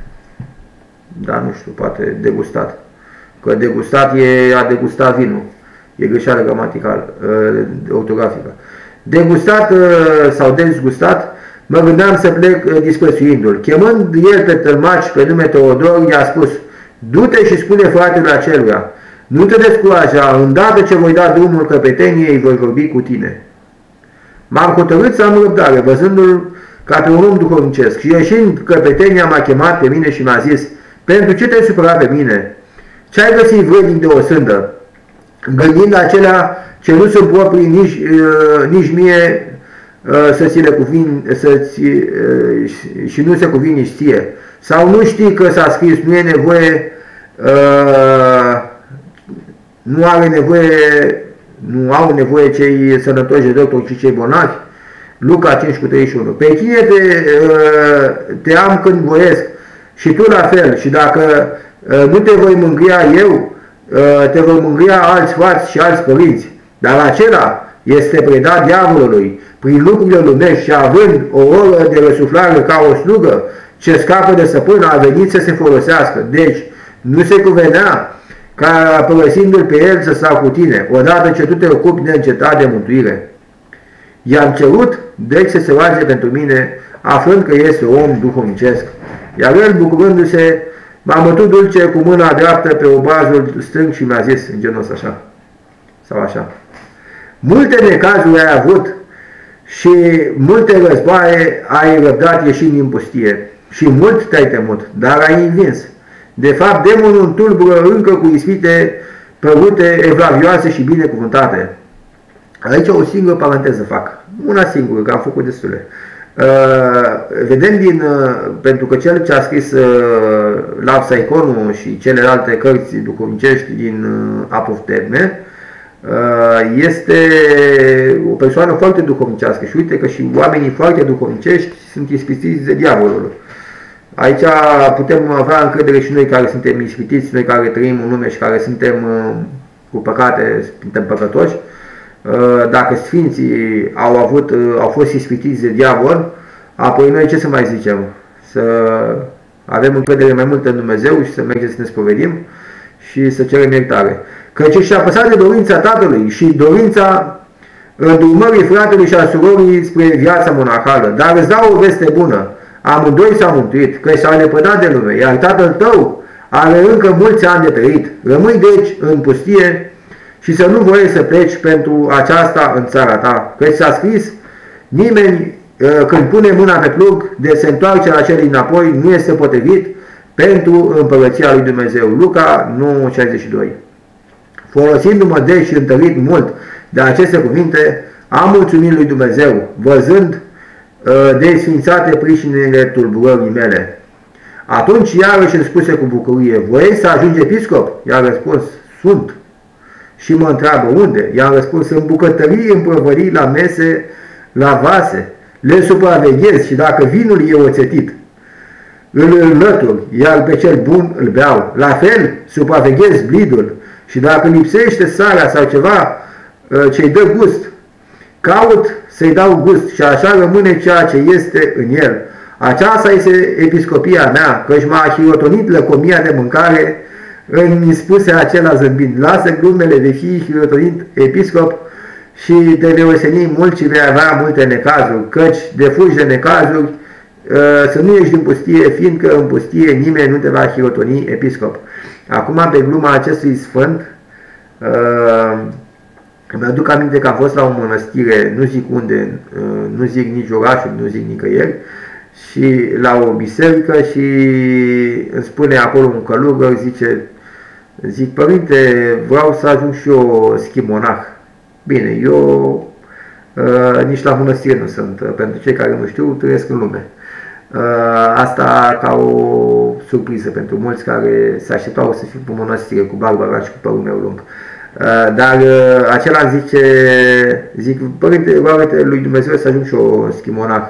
Dar nu știu, poate degustat. Că degustat e a degusta vinul. E greșeală gramatical, uh, ortografică. Degustat uh, sau dezgustat, mă gândeam să plec uh, disprețuindu-l. Chemând el pe tălmaci pe nume Teodor, i-a spus, du-te și spune fratele aceluia, nu te descuraja, îndată ce voi da drumul căpeteniei, voi vorbi cu tine. M-am hotărât să am răbdare, văzându-l ca pe un om duhovnicesc. Și ieșind căpetenia m-a chemat pe mine și mi-a zis, pentru ce te-ai supărat pe mine? Ce ai găsit vrednic de o sândă? Gândind acelea ce nu sunt proprii nici, uh, nici mie uh, să ți le cuvin, să uh, și nu se cuvin nici ție. Sau nu știi că s-a scris, nu e nevoie, uh, nu are nevoie, nu au nevoie cei sănătoși de doctor, ci cei bolnavi? Luca 5 cu 31. Pe cine te, uh, te am când voiesc și tu la fel și dacă uh, nu te voi mângâia eu, uh, te voi mângâia alți frați și alți părinți. Dar acela este predat diavolului prin lucrurile lumești și având o oră de răsuflare ca o slugă ce scapă de săpână a venit să se folosească. Deci nu se cuvenea ca părăsindu-l pe el să stau cu tine, odată ce tu te ocupi neîncetat de mântuire. I-am cerut, deci să se roage pentru mine, aflând că este om duhovnicesc. Iar el, bucurându-se, m-a bătut dulce cu mâna dreaptă pe obrazul strâng și mi-a zis în genul ăsta așa, sau așa. Multe necazuri ai avut și multe războaie ai răbdat ieșind din pustie. și mult te-ai temut, dar ai învins. De fapt, demonul tulbură încă cu ispite părute, evlavioase și binecuvântate. Aici o singură paranteză fac. Una singură, că am făcut destule. Uh, vedem din, uh, pentru că cel ce a scris uh, la Saiconu și celelalte cărți duhovnicești din uh, Apofterme uh, este o persoană foarte duhovnicească și uite că și oamenii foarte duhovnicești sunt ispitiți de diavolul. Aici putem avea încredere și noi care suntem ispitiți, noi care trăim în lume și care suntem uh, cu păcate, suntem păcătoși, uh, dacă Sfinții au, avut, uh, au fost ispitiți de diavol, apoi noi ce să mai zicem? Să avem încredere mai mult în Dumnezeu și să mergem să ne spovedim și să cerem iertare. Căci și-a păsat de dorința Tatălui și dorința îndurmării fratelui și a surorii spre viața monahală. Dar îți dau o veste bună. Amândoi s-au mântuit, că s-au lepădat de lume, iar tatăl tău are încă mulți ani de trăit. Rămâi deci în pustie și să nu voie să pleci pentru aceasta în țara ta, căci s-a scris, nimeni ă, când pune mâna pe plug de se întoarce la cel înapoi, nu este potrivit pentru împărăția lui Dumnezeu. Luca 9,62 Folosindu-mă de și întărit mult de aceste cuvinte, am mulțumit lui Dumnezeu, văzând Uh, desfințate prișinile tulburării mele. Atunci iarăși îmi spuse cu bucurie, voi să ajungi episcop? I-a răspuns, sunt. Și mă întreabă unde? I-a răspuns, în bucătării, în prăvării, la mese, la vase. Le supraveghez și dacă vinul e oțetit, îl înlătur, iar pe cel bun îl beau. La fel, supraveghez blidul și dacă lipsește sarea sau ceva uh, ce-i dă gust, caut să-i dau gust și așa rămâne ceea ce este în el. Aceasta este episcopia mea, căci m-a hirotonit lăcomia de mâncare în spuse acela zâmbind. Lasă glumele, de fi hirotonit episcop și te vei oseni mult și vei avea multe necazuri, căci de fugi de necazuri ă, să nu ieși din pustie, fiindcă în pustie nimeni nu te va hirotoni episcop. Acum, pe gluma acestui sfânt, uh, îmi aduc aminte că am fost la o mănăstire, nu zic unde, uh, nu zic nici orașul, nu zic nicăieri, și la o biserică și îmi spune acolo un călugăr, zice, zic, părinte, vreau să ajung și eu schimonah. Bine, eu uh, nici la mănăstire nu sunt, pentru cei care nu știu, trăiesc în lume. Uh, asta ca o surpriză pentru mulți care se așteptau să fie pe mănăstire cu barbara și cu părul meu lung. Uh, Uh, dar uh, acela zice, zic, părinte, roagă lui Dumnezeu să ajung și o schimonah.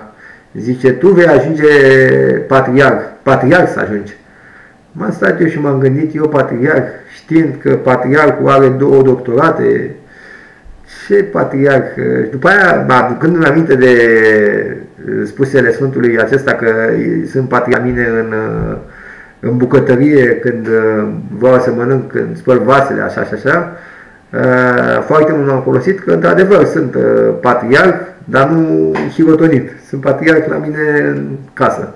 Zice, tu vei ajunge patriarh, patriarh să ajungi. M-am stat eu și m-am gândit, eu patriarh, știind că patriarhul are două doctorate, ce patriarh? După aia, aducându-mi aminte de spusele Sfântului acesta că sunt patriarmine în, în bucătărie când vreau să mănânc, când spăl vasele, așa și așa, Uh, foarte mult am folosit, că într-adevăr sunt uh, patriarh, dar nu hirotonit. Sunt patriarh la mine în casă.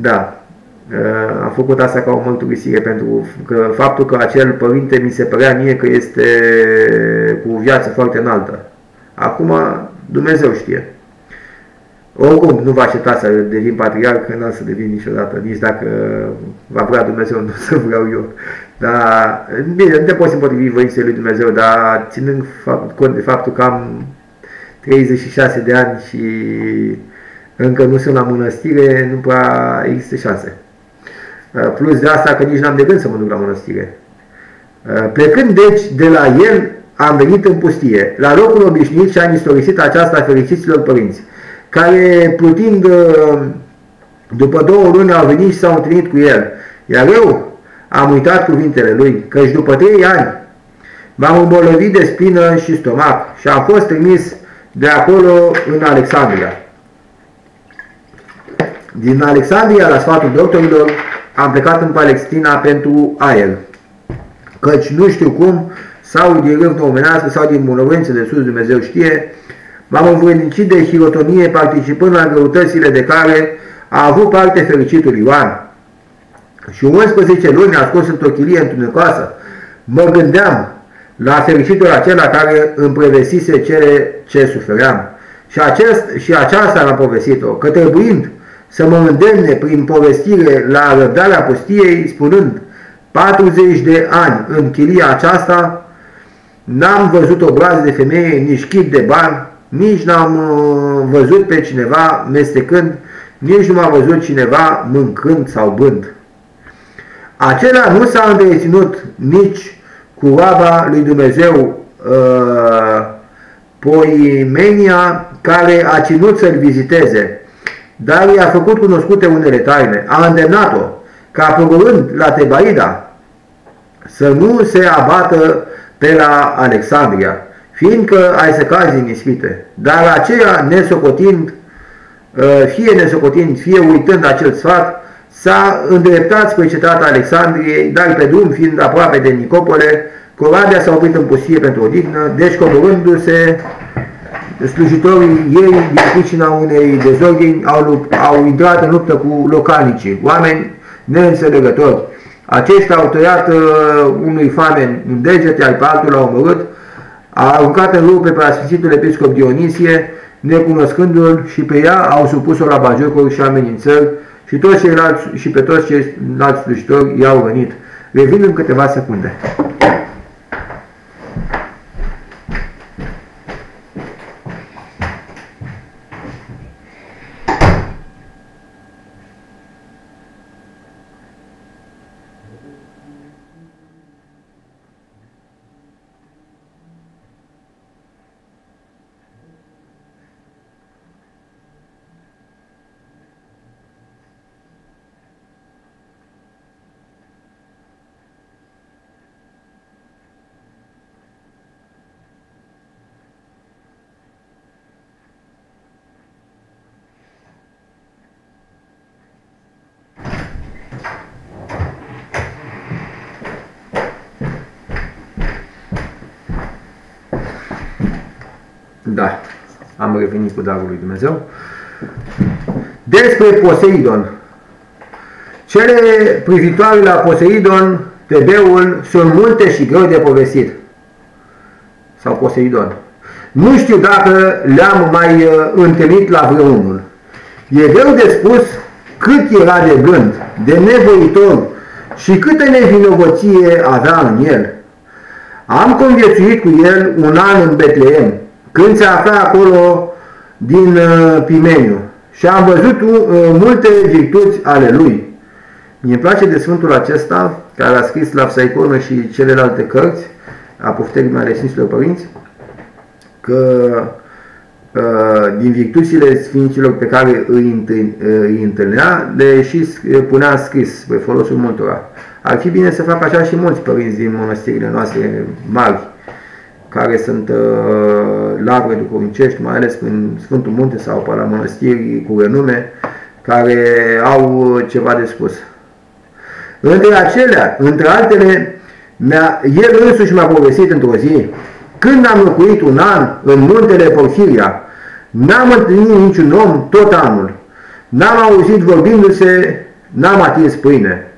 Da. Uh, am făcut asta ca o mărturisire pentru că faptul că acel părinte mi se părea mie că este cu o viață foarte înaltă. Acum Dumnezeu știe. Oricum, nu vă aștepta să devin patriarh, că n-am să devin niciodată, nici dacă va vrea Dumnezeu, [LAUGHS] nu să vreau eu. Dar, bine, nu te poți împotrivi voinței lui Dumnezeu, dar ținând cont de faptul că am 36 de ani și încă nu sunt la mănăstire, nu prea există șanse. Uh, plus de asta că nici n-am de gând să mă duc la mănăstire. Uh, plecând deci de la el, am venit în pustie, la locul obișnuit și am istorisit aceasta fericiților părinți, care plutind uh, după două luni au venit și s-au întâlnit cu el. Iar eu, am uitat cuvintele lui, căci după trei ani m-am îmbolnăvit de spină și stomac și am fost trimis de acolo în Alexandria. Din Alexandria, la sfatul doctorilor, am plecat în Palestina pentru aer, căci nu știu cum, sau din râvnă omenească, sau din bunăvoință de sus, Dumnezeu știe, m-am învrednicit de hirotonie participând la greutățile de care a avut parte fericitul Ioan, și 11 luni a scos într-o chilie întunecoasă. Mă gândeam la fericitul acela care îmi prevesise cele ce sufeream. Și, acest, și aceasta am povestit-o, că trebuind să mă îndemne prin povestire la răbdarea pustiei, spunând, 40 de ani în chilia aceasta, n-am văzut o brază de femeie, nici chip de bani, nici n-am uh, văzut pe cineva mestecând, nici nu m-a văzut cineva mâncând sau bând. Acela nu s-a întreținut nici cu roaba lui Dumnezeu uh, Poimenia, care a ținut să-l viziteze, dar i-a făcut cunoscute unele taine. A îndemnat-o ca pogorând la Tebaida să nu se abată pe la Alexandria, fiindcă ai să cazi în ispite. Dar aceea, nesocotind, uh, fie nesocotind, fie uitând acel sfat, s-a îndreptat spre cetatea Alexandriei, dar pe drum, fiind aproape de Nicopole, corabia s-a oprit în pustie pentru odihnă, deci coborându-se, slujitorii ei, din pricina unei dezordini, au, au intrat în luptă cu localnicii, oameni neînțelegători. Aceștia au tăiat uh, unui famen un deget, iar pe altul l-au omorât, a aruncat în lupe pe Sfântul Episcop Dionisie, necunoscându-l și pe ea au supus-o la bagiocuri și amenințări și, toți ceilalți, și pe toți ceilalți slujitori i-au venit. Revin în câteva secunde. Da, am revenit cu darul lui Dumnezeu. Despre Poseidon. Cele privitoare la Poseidon, Tebeul, sunt multe și greu de povestit. Sau Poseidon. Nu știu dacă le-am mai uh, întâlnit la vreunul. E greu de spus cât era de blând, de nevoitor și câtă nevinovăție avea în el. Am conviețuit cu el un an în Betleem, când se afla acolo din uh, Pimeniu și am văzut uh, multe virtuți ale lui. mi place de Sfântul acesta, care a scris la Psaiconă și celelalte cărți, a pofterii ale Sfinților Părinți, că uh, din virtuțile Sfinților pe care îi, îi întâlnea, le și punea scris pe folosul multora. Ar fi bine să facă așa și mulți părinți din mănăstirile noastre mari, care sunt uh, larve duhovnicești, mai ales în Sfântul Munte sau pe la mănăstiri cu renume, care au ceva de spus. Între acelea, între altele, el însuși mi-a povestit într-o zi, când am locuit un an în muntele Porfiria, n-am întâlnit niciun om tot anul, n-am auzit vorbindu-se, n-am atins pâine.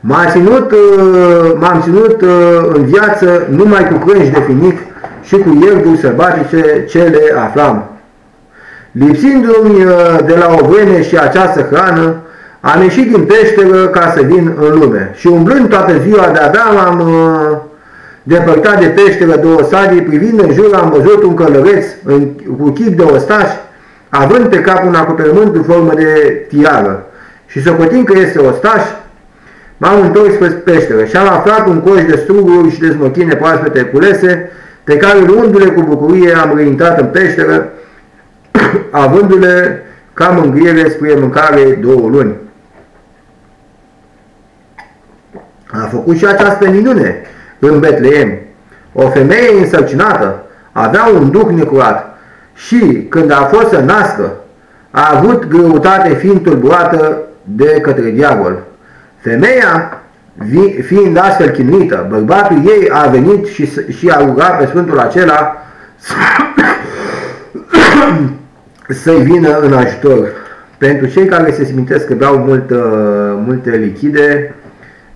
M-am ținut, uh, m-am ținut uh, în viață numai cu crânci de finic și cu ierburi sălbatice ce le aflam. Lipsindu-mi uh, de la o vreme și această hrană, am ieșit din peșteră ca să vin în lume și umblând toată ziua de-abia m-am depărtat de peșteră două sadii, privind în jur am văzut un călăreț cu chip de ostaș, având pe cap un acoperământ în formă de tiară. Și socotind că este ostaș, M-am întors spre peșteră și am aflat un coș de struguri și de smochințe proaspete culese, pe care luându-le cu bucurie am reintrat în peșteră, [CLEARS THROAT] avându-le ca mângâiere spre mâncare două luni. A făcut și această minune în Betleem. O femeie însărcinată avea un duh necurat și, când a fost să nască, a avut greutate fiind tulburată de către diavol. Femeia, fiind astfel chinuită, bărbatul ei a venit și, și a rugat pe Sfântul acela [COUGHS] să-i vină în ajutor. Pentru cei care se simintesc că beau mult, multe lichide,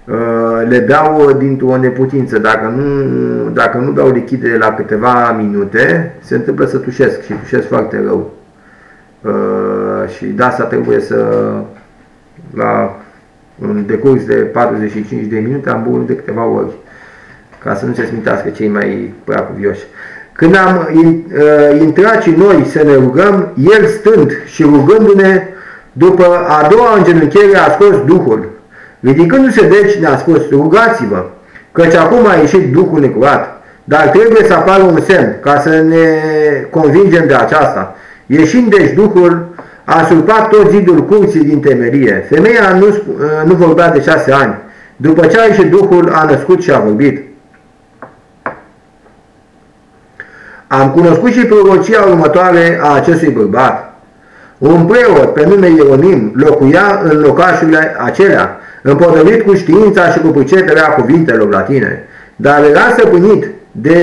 uh, le beau dintr-o neputință. Dacă nu, dacă nu beau lichide la câteva minute, se întâmplă să tușesc și tușesc foarte rău. uh, și de asta trebuie să la un decurs de 45 de minute am băut de câteva ori ca să nu se smintească cei mai prea cuvioși. Când am uh, intrat și noi să ne rugăm, el stând și rugându-ne, după a doua îngenunchiere a scos Duhul. Ridicându-se deci ne-a spus, rugați-vă, căci acum a ieșit Duhul necurat, dar trebuie să apară un semn ca să ne convingem de aceasta. Ieșind deci Duhul, a surpat tot zidul curții din temerie. Femeia nu, uh, nu vorbea de șase ani. După ce a ieșit Duhul, a născut și a vorbit. Am cunoscut și prorocia următoare a acestui bărbat. Un preot pe nume Ieronim locuia în locașurile acelea, împotrivit cu știința și cu priceperea cuvintelor latine, dar era stăpânit de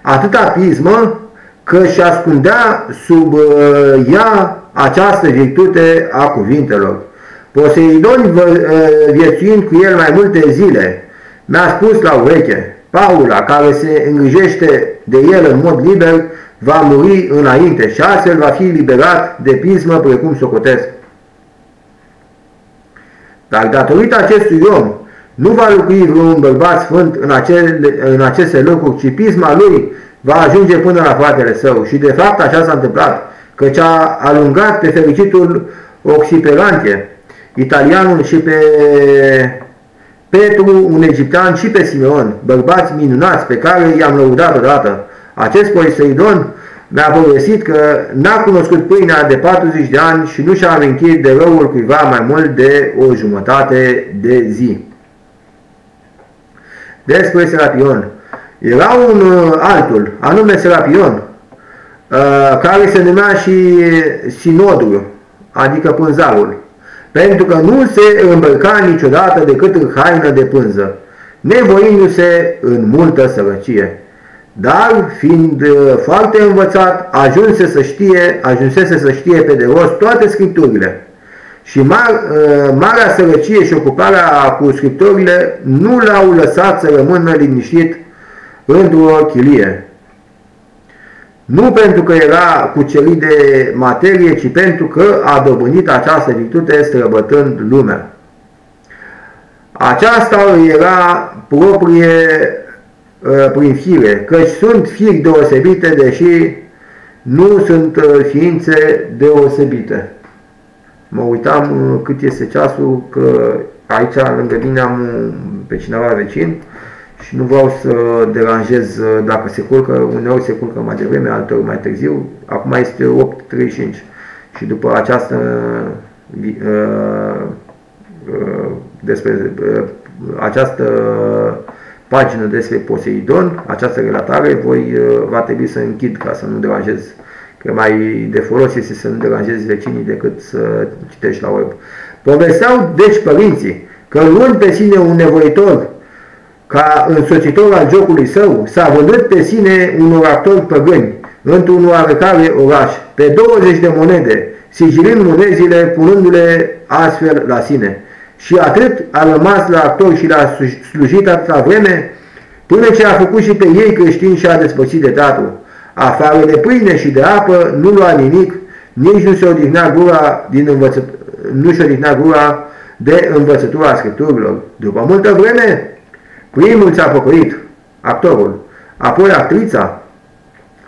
atâta pismă că și ascundea sub uh, ea această virtute a cuvintelor. Poseidon, uh, viețuind cu el mai multe zile, mi-a spus la ureche, Paula, care se îngrijește de el în mod liber, va muri înainte și astfel va fi liberat de pismă precum socotesc. Dar datorită acestui om, nu va lucri vreun bărbat sfânt în, acele, în aceste locuri, ci pisma lui va ajunge până la fratele său. Și de fapt așa s-a întâmplat, căci a alungat pe fericitul Oxiperante, italianul și pe Petru, un egiptean și pe Simeon, bărbați minunați pe care i-am lăudat odată. Acest Poseidon mi-a povestit că n-a cunoscut pâinea de 40 de ani și nu și-a amintit de răul cuiva mai mult de o jumătate de zi. Despre Serapion. Era un uh, altul, anume Serapion, uh, care se numea și Sinodul, adică pânzarul pentru că nu se îmbrăca niciodată decât în haină de pânză, nevoindu-se în multă sărăcie. Dar, fiind uh, foarte învățat, ajunse să știe, ajunsese să știe pe de rost toate scripturile. Și mar, uh, marea sărăcie și ocuparea cu scripturile nu l-au lăsat să rămână liniștit într-o chilie. Nu pentru că era cucerit de materie, ci pentru că a dobândit această virtute străbătând lumea. Aceasta era proprie uh, prin fire, căci sunt firi deosebite, deși nu sunt uh, ființe deosebite. Mă uitam uh, cât este ceasul, că aici lângă mine am pe cineva vecin și nu vreau să deranjez uh, dacă se culcă, uneori se culcă mai devreme, alteori mai târziu, acum este 8.35 și după această uh, uh, despre uh, această pagină despre Poseidon, această relatare, voi uh, va trebui să închid ca să nu deranjez. Că mai de folos este să nu deranjezi vecinii decât să citești la web. Povesteau deci părinții că luând pe sine un nevoitor ca însoțitor al jocului său, s-a vândut pe sine unor actori păgâni într-un oarecare oraș, pe 20 de monede, sigilind monezile, punându-le astfel la sine. Și atât a rămas la actor și l-a slujit atâta vreme, până ce a făcut și pe ei creștini și a despărțit de tatăl. Afară de pâine și de apă nu lua nimic, nici nu se odihnea gura, din învăță... nu se odihnea gura de învățătura Scripturilor. După multă vreme, Primul ți-a păcăit, actorul, apoi actrița,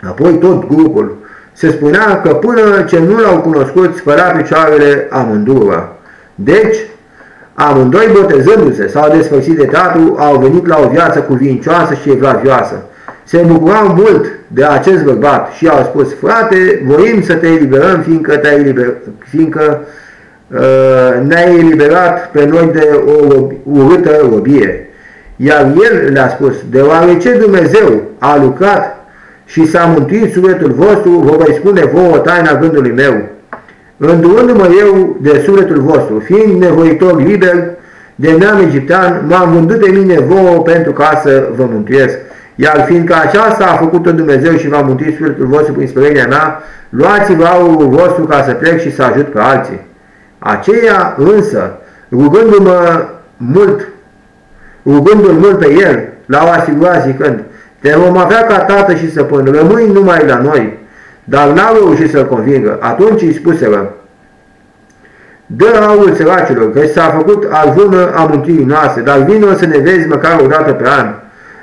apoi tot grupul. Se spunea că până ce nu l-au cunoscut spăla picioarele amândură. Deci, amândoi botezându-se s-au despărțit de tatăl, au venit la o viață cuvincioasă și evlavioasă. Se bucurau mult de acest bărbat și au spus, frate, voim să te eliberăm, fiindcă, te eliber, fiindcă uh, ne-ai eliberat pe noi de o urâtă robie. Iar el le-a spus, deoarece Dumnezeu a lucrat și s-a mântuit sufletul vostru, vă voi spune vouă taina gândului meu. Îndurându-mă eu de sufletul vostru, fiind nevoitor liber de neam egiptean, m-am vândut de mine vouă pentru ca să vă mântuiesc. Iar fiindcă aceasta a făcut-o Dumnezeu și v-a mântuit sufletul vostru prin spărenia mea, luați-vă aurul vostru ca să plec și să ajut pe alții. Aceea însă, rugându-mă mult rugându-l mult pe el, l-au asigurat zicând, te vom avea ca tată și săpân, rămâi numai la noi. dar n-au reușit să-l convingă. Atunci îi spuseră, Dă aur săracilor, că s-a făcut alvună a mântuirii noastre, dar vină să ne vezi măcar o dată pe an.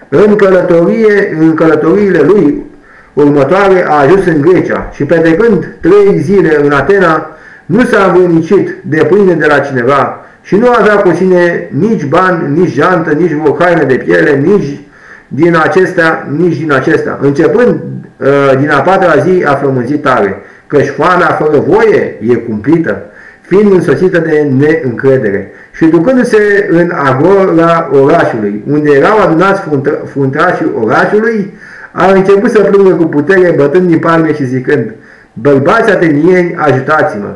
În, călătorie, în călătoriile lui următoare a ajuns în Grecia și petrecând trei zile în Atena, nu s-a învârnicit de pâine de la cineva și nu avea cu sine nici bani, nici jantă, nici o haină de piele, nici din acestea, nici din acestea. Începând uh, din a patra zi a flămânzit tare, căci foamea fără voie e cumplită fiind însosită de neîncredere. Și ducându-se în agora orașului, unde erau adunați fruntașii orașului, a început să plângă cu putere, bătând din palme și zicând, Bărbați atenieni, ajutați-mă!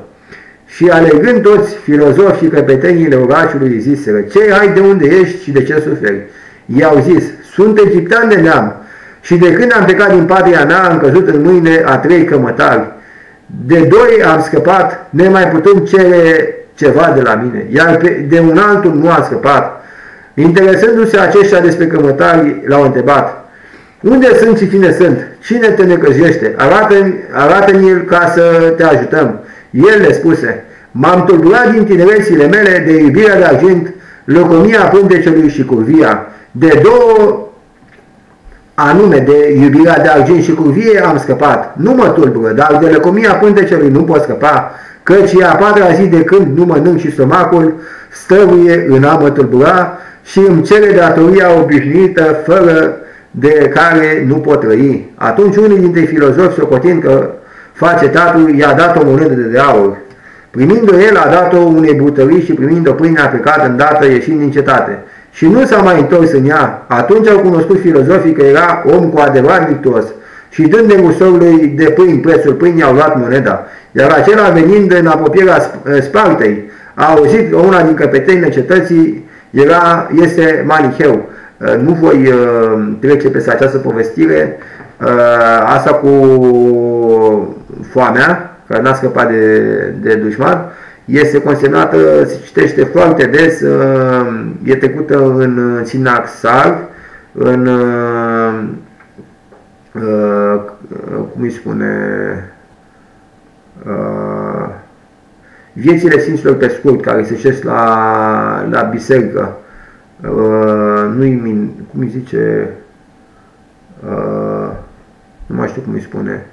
Și alegând toți filozofi și căpeteniile orașului, ziseră, Ce ai de unde ești și de ce suferi? I-au zis, sunt egiptean de neam și de când am plecat din patria mea am căzut în mâine a trei cămătari de doi am scăpat, nemai putând cere ceva de la mine, iar pe, de un altul nu a scăpat. Interesându-se aceștia despre cămătari, l-au întrebat, unde sunt și cine sunt? Cine te necăjește? Arată-mi arată el ca să te ajutăm. El le spuse, m-am tulburat din tinerețile mele de iubirea de argint, locomia pântecelui și curvia. De două anume de iubirea de argint și curvie am scăpat. Nu mă tulbură, dar de lăcomia pântecelui nu pot scăpa, căci e a patra zi de când nu mănânc și stomacul stăruie în a mă tulbura și îmi cere datoria obișnuită fără de care nu pot trăi. Atunci unul dintre filozofi, socotind că face tatăl, i-a dat o monedă de aur. Primind-o el, a dat-o unei butării și primind-o pâine a plecat îndată ieșind din cetate și nu s-a mai întors în ea. Atunci au cunoscut filozofii că era om cu adevărat victuos și dând negusorului de pâini prețul pâinii au luat moneda. Iar acela venind în apropierea Spartei, a auzit că una din căpetenile cetății era, este Maniheu. Uh, nu voi uh, trece peste această povestire, uh, asta cu foamea, care n-a scăpat de, de dușman, este consemnată, se citește foarte des, uh, e trecută în sinaxar, în, uh, uh, cum îi spune, viețile Sfinților pe scurt, care se șesc la, la biserică, nu-i, cum îi zice, nu mai știu cum îi spune,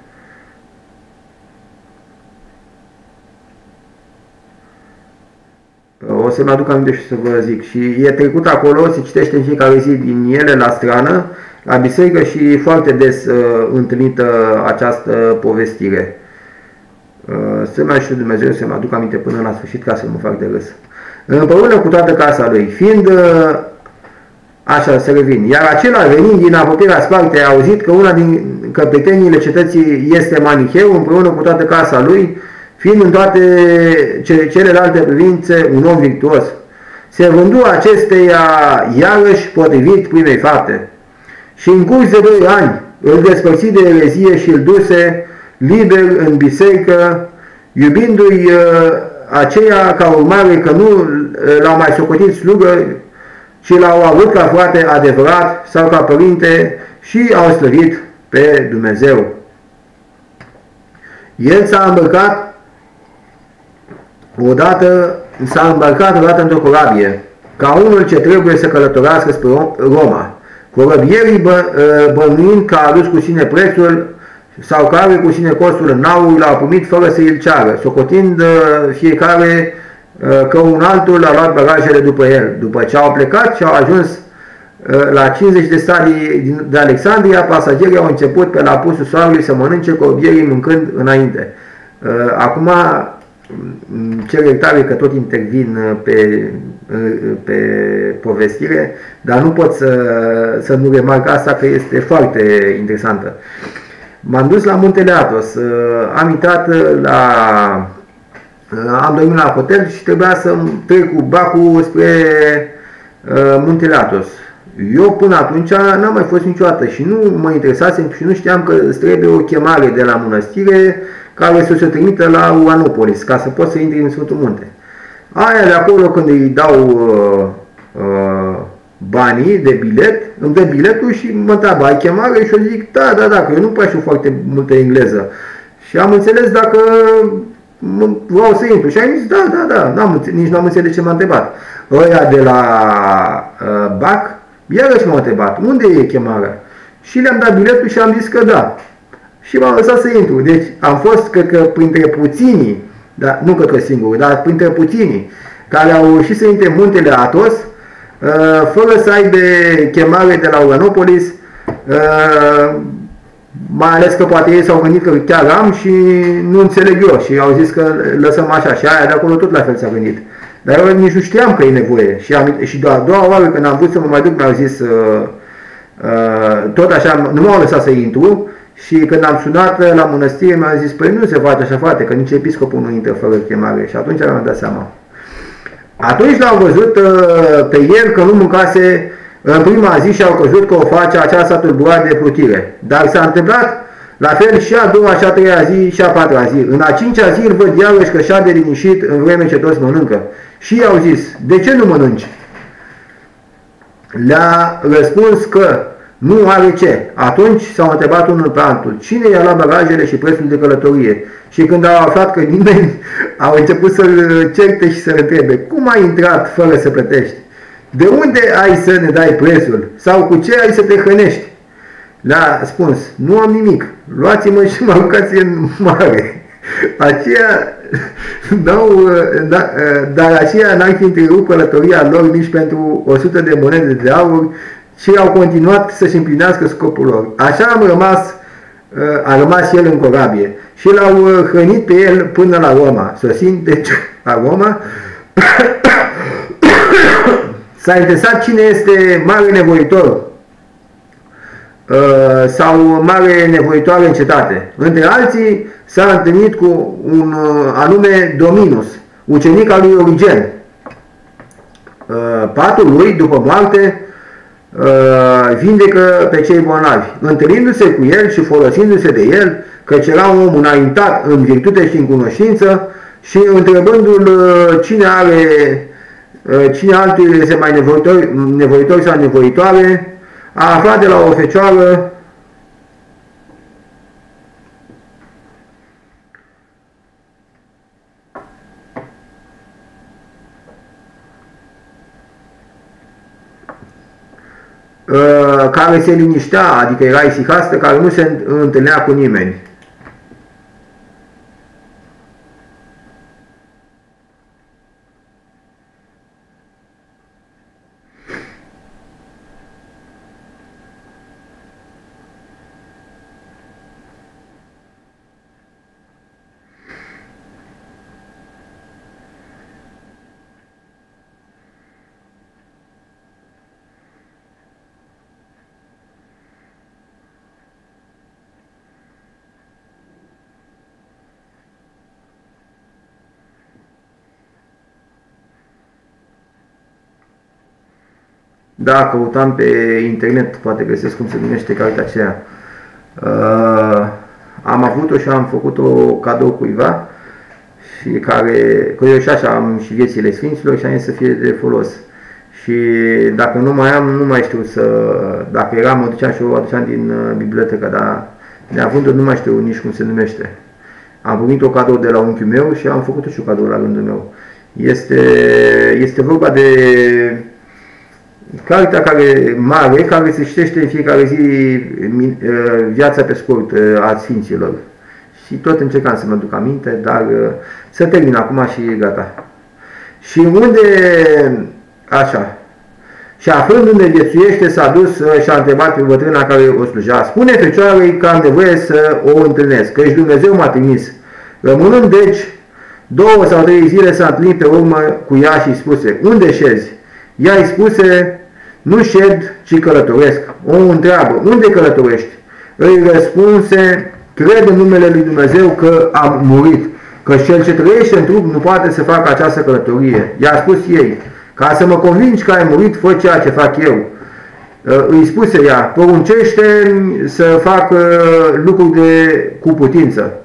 O să-mi aduc aminte și să vă zic. Și e trecut acolo, se citește în fiecare zi din ele la strană, la biserică și foarte des uh, întâlnită această povestire. Uh, să mai știu Dumnezeu să-mi aduc aminte până la sfârșit ca să nu fac de râs. Împreună cu toată casa lui, fiind uh, Așa, să revin. Iar acela, venind din apropierea Spartei, a auzit că una din căpeteniile cetății este Maniheu, împreună cu toată casa lui, fiind în toate celelalte privințe un om virtuos. Se vându acesteia iarăși potrivit primei fapte. Și în curs de doi ani îl despărți de erezie și îl duse liber în biserică, iubindu-i uh, aceea ca urmare că nu uh, l-au mai socotit slugă, ci l-au avut ca frate adevărat sau ca părinte și au slăvit pe Dumnezeu. El s-a îmbrăcat odată s-a îmbarcat odată într-o corabie, ca unul ce trebuie să călătorească spre Roma. Corăbierii bă, ă, bănuind că a adus cu sine prețul sau care cu sine costul naului l-au primit fără să îl ceară, socotind ă, fiecare ă, că un altul a luat bagajele după el. După ce au plecat și au ajuns la 50 de stadii de Alexandria, pasagerii au început pe la pusul soarelui să mănânce corbierii mâncând înainte. Acum cer iertare că tot intervin uh, pe, uh, pe povestire, dar nu pot să, să nu remarc asta că este foarte interesantă. M-am dus la Muntele Atos, uh, am intrat la... am dormit la hotel și trebuia să trec cu bacul spre Muntele Atos. Eu până atunci n-am mai fost niciodată și nu mă interesasem și nu știam că îți trebuie o chemare de la mănăstire care să se trimită la Uanopolis, ca să poți să intri în Sfântul Munte. Aia de acolo când îi dau uh, uh, banii de bilet, îmi dă biletul și mă întreabă, ai chemare? Și eu zic, da, da, da, că eu nu prea știu foarte multă engleză. Și am înțeles dacă vreau să intru. Și am zis, da, da, da, n-am înțeles, nici n-am înțeles ce m-a întrebat. Ăia de la uh, BAC, iarăși m-au întrebat, unde e chemarea? Și le-am dat biletul și am zis că da. Și m-am lăsat să intru. Deci am fost, cred că, printre puținii, dar nu cred că singur, dar printre puținii, care au reușit să intre în muntele Atos, uh, fără să aibă chemare de la Uranopolis, uh, mai ales că poate ei s-au gândit că chiar am și nu înțeleg eu și au zis că lăsăm așa și aia de acolo tot la fel s-a gândit. Dar eu nici nu știam că e nevoie și, am, și doar a doua oară când am vrut să mă mai duc mi-au zis uh, uh, tot așa, nu m-au lăsat să intru și când am sunat la mănăstire mi-au zis, păi nu se face așa frate, că nici episcopul nu intră fără chemare și atunci am dat seama. Atunci l-au văzut uh, pe el că nu mâncase în prima zi și au crezut că o face această tulburare de plutire. Dar s-a întâmplat la fel și a doua, și a treia zi, și a patra zi. În a cincea zi îl văd iarăși că și-a de liniștit în vreme ce toți mănâncă. Și i-au zis, de ce nu mănânci? Le-a răspuns că nu are ce. Atunci s-au întrebat unul pe altul, cine i-a luat bagajele și prețul de călătorie? Și când au aflat că nimeni, [LAUGHS] au început să-l certe și să-l întrebe, cum ai intrat fără să plătești? De unde ai să ne dai prețul? Sau cu ce ai să te hrănești? Le-a spus, nu am nimic, luați-mă și mă aruncați în mare. [LAUGHS] Aceea, [LAUGHS] n-au, da, dar aceea n-ar fi întrerupt călătoria lor nici pentru 100 de monede de aur și au continuat să-și împlinească scopul lor. Așa am rămas, a rămas el în corabie și l-au hrănit pe el până la Roma. Sosind deci [COUGHS] la Roma, [COUGHS] S-a interesat cine este mare nevoitor uh, sau mare nevoitoare în cetate. Între alții s-a întâlnit cu un uh, anume Dominus, ucenic al lui Origen. Uh, patul lui, după moarte, vindecă pe cei bolnavi. Întâlnindu-se cu el și folosindu-se de el, căci era un om înaintat în virtute și în cunoștință, și întrebându-l cine are Ă, cine altul este mai nevoitor, nevoitor sau nevoitoare, a aflat de la o fecioară care se liniștea, adică era isihastă, care nu se întâlnea cu nimeni. Da, căutam pe internet, poate găsesc cum se numește cartea aceea. Uh, am avut-o și am făcut-o cadou cuiva și care, că eu și așa am și viețile Sfinților și am să fie de folos. Și dacă nu mai am, nu mai știu să, dacă eram, mă duceam și o aduceam din uh, bibliotecă, dar neavând-o nu mai știu nici cum se numește. Am primit o cadou de la unchiul meu și am făcut-o și o cadou la rândul meu. Este, este vorba de Cartea care mare, care se citește în fiecare zi viața pe scurt a Sfinților. Și tot încercam să mă duc aminte, dar să termin acum și gata. Și unde, așa, și aflând unde viețuiește, s-a dus și a întrebat pe bătrâna care o sluja. Spune fecioarei că am nevoie să o întâlnesc, căci Dumnezeu m-a trimis. Rămânând deci, două sau trei zile s-a întâlnit pe urmă cu ea și spuse, unde șezi? Ea îi spuse, nu șed, ci călătoresc. O întreabă, unde călătorești? Îi răspunse, cred în numele lui Dumnezeu că am murit, că cel ce trăiește în trup nu poate să facă această călătorie. I-a spus ei, ca să mă convingi că ai murit, fă ceea ce fac eu. Îi spuse ea, poruncește să fac lucruri de, cu putință.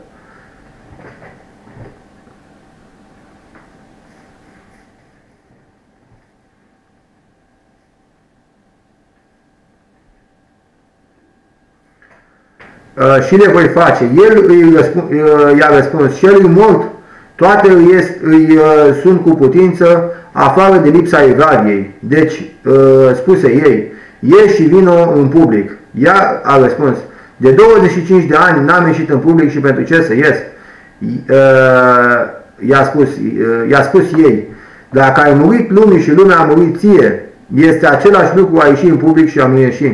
Și le voi face. El îi răspund, uh, i-a răspuns, celui mult, toate îi, este, îi uh, sunt cu putință, afară de lipsa evadiei. Deci, spuse ei, ieși și vino în public. Ea a răspuns, de 25 de ani n-am ieșit în public și pentru ce să ies? I-a spus, i-a spus ei, dacă ai murit lumii și lumea a murit ție, este același lucru a ieși în public și a nu ieși.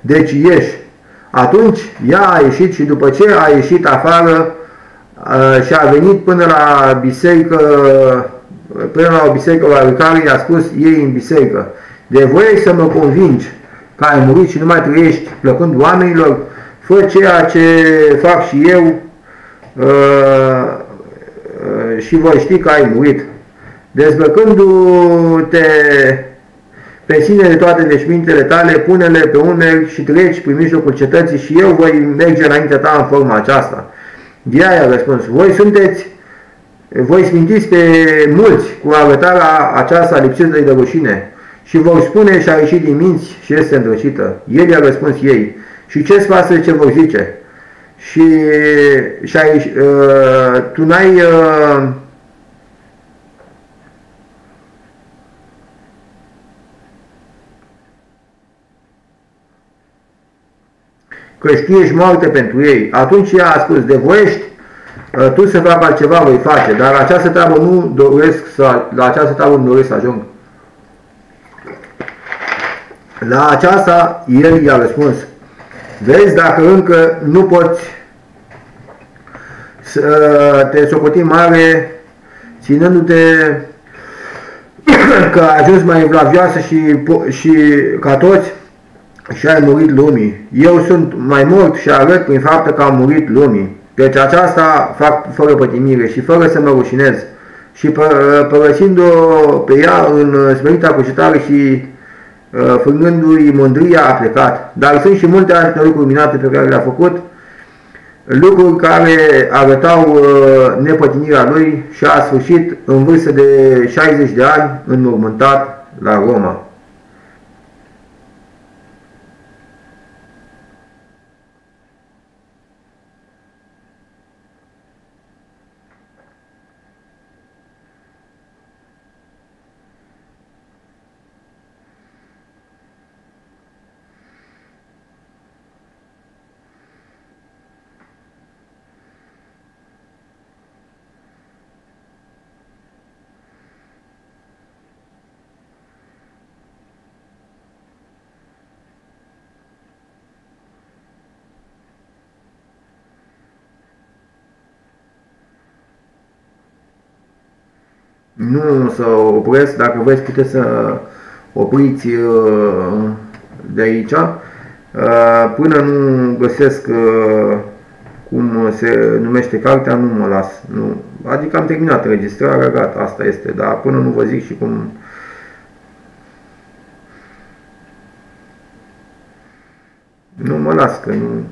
Deci ieși. Atunci ea a ieșit și după ce a ieșit afară și a venit până la biserică, până la o biserică la care i-a spus ei în biserică, de voie să mă convingi că ai murit și nu mai trăiești plăcând oamenilor, fă ceea ce fac și eu și voi ști că ai murit. Dezbrăcându-te pe sine de toate veșmintele tale, pune-le pe umeri și treci prin mijlocul cetății și eu voi merge înaintea ta în forma aceasta. Ea i-a răspuns, voi sunteți, voi smintiți pe mulți cu arătarea aceasta lipsită de rușine și vor spune și a ieșit din minți și este îndrăcită. El i-a răspuns ei, și ce-ți pasă ce vor zice? Și, și ai, uh, tu n-ai uh, că știi ești moarte pentru ei. Atunci ea a spus, de voiești uh, tu să fac altceva, voi face, dar la această treabă nu doresc să, la această treabă nu doresc să ajung. La aceasta el i-a răspuns, vezi dacă încă nu poți să te socoti mare ținându-te [CLEARS THROAT] că ai ajuns mai evlavioasă și, și ca toți, și ai murit lumii. Eu sunt mai mult și arăt prin faptul că am murit lumii. Deci aceasta fac fără pătimire și fără să mă rușinez. Și pă, părăsind-o pe ea în smerita cușitare și uh, frângându-i mândria a plecat. Dar sunt și multe alte lucruri minate pe care le-a făcut, lucruri care arătau uh, nepătimirea lui și a sfârșit în vârstă de 60 de ani înmormântat la Roma. Nu să opresc, dacă vreți puteți să opriți uh, de aici, uh, până nu găsesc uh, cum se numește cartea, nu mă las. Nu. Adică am terminat registrarea, gata, asta este, dar până nu vă zic și cum... Nu mă las, că nu...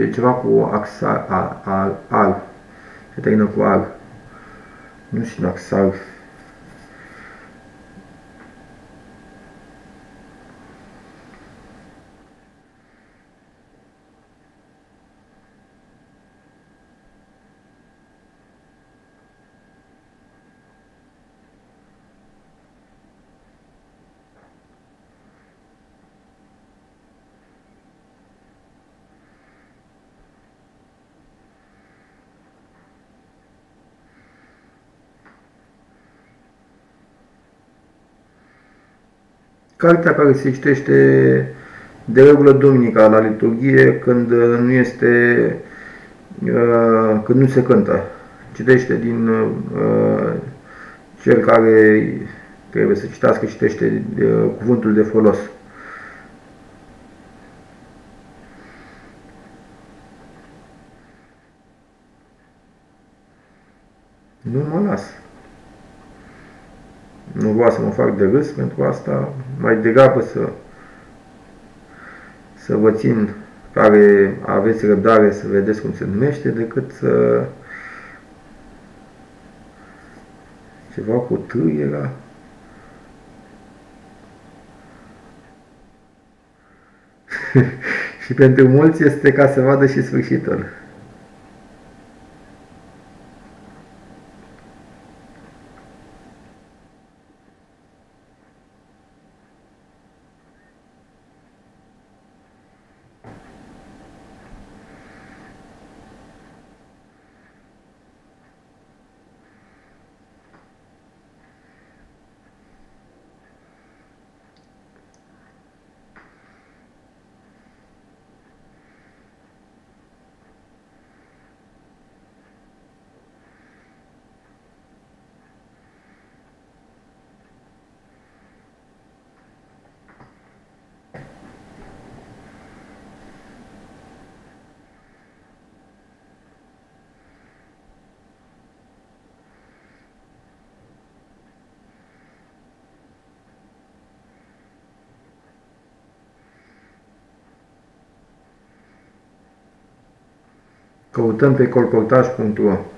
E ceva cu axar, al, al, al. Se termină cu al. Nu știu axar. Cartea care se citește de regulă duminica la liturghie când nu este când nu se cântă. Citește din cel care trebuie să citească, citește cuvântul de folos. Nu mă las. Nu vreau să mă fac de râs pentru asta, mai degrabă să, să vă țin care aveți răbdare să vedeți cum se numește, decât să ceva cu T era. [LAUGHS] și pentru mulți este ca să vadă și sfârșitul. Căutăm pe colportaj.ro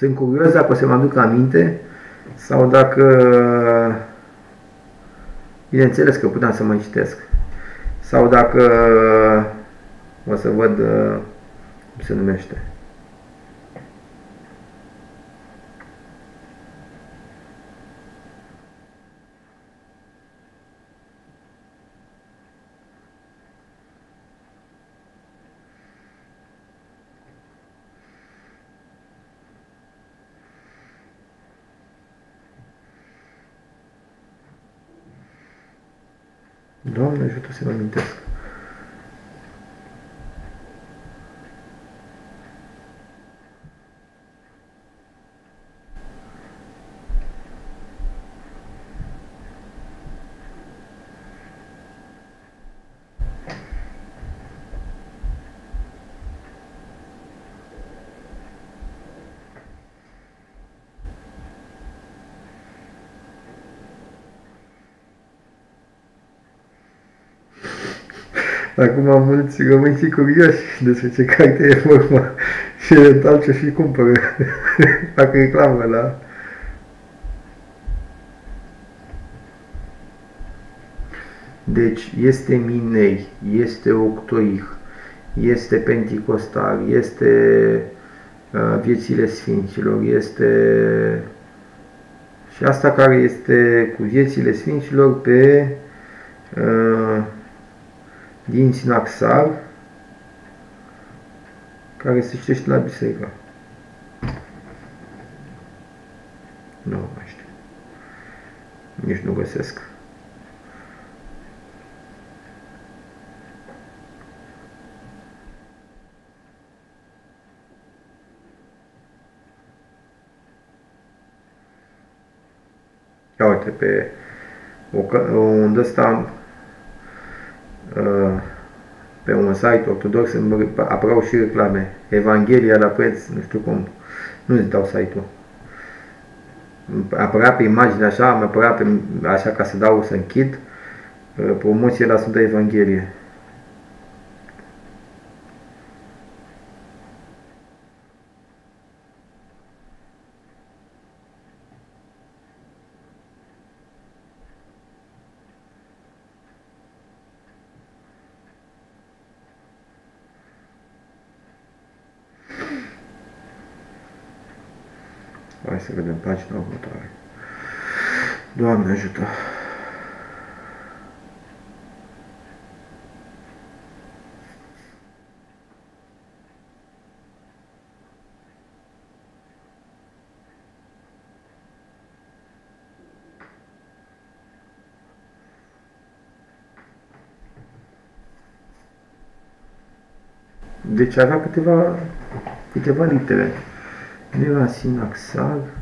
Sunt curios dacă o să mă aduc aminte sau dacă, bineînțeles că puteam să mai citesc, sau dacă o să văd cum se numește. Doamne Acum mulți rămân și curioși despre ce carte e vorba [LAUGHS] și eventual ce și cumpără. [LAUGHS] Fac reclamă la... Deci este Minei, este Octoih, este Penticostal, este uh, Viețile Sfinților, este și asta care este cu Viețile Sfinților pe uh, din Sinaxar, care se citește la biserică. Nu mai știu. Nici nu găsesc. Ia uite, pe unde ăsta Uh, pe un site ortodox apărau și reclame. Evanghelia la preț, nu știu cum, nu-ți dau site-ul. Apărea pe imagine așa, am apărat pe, așa ca să dau să închid, uh, promoție la Sfânta Evanghelie. Hai să vedem pagina următoare. Doamne ajută! Deci avea câteva, câteva litere. Nevasinaxal.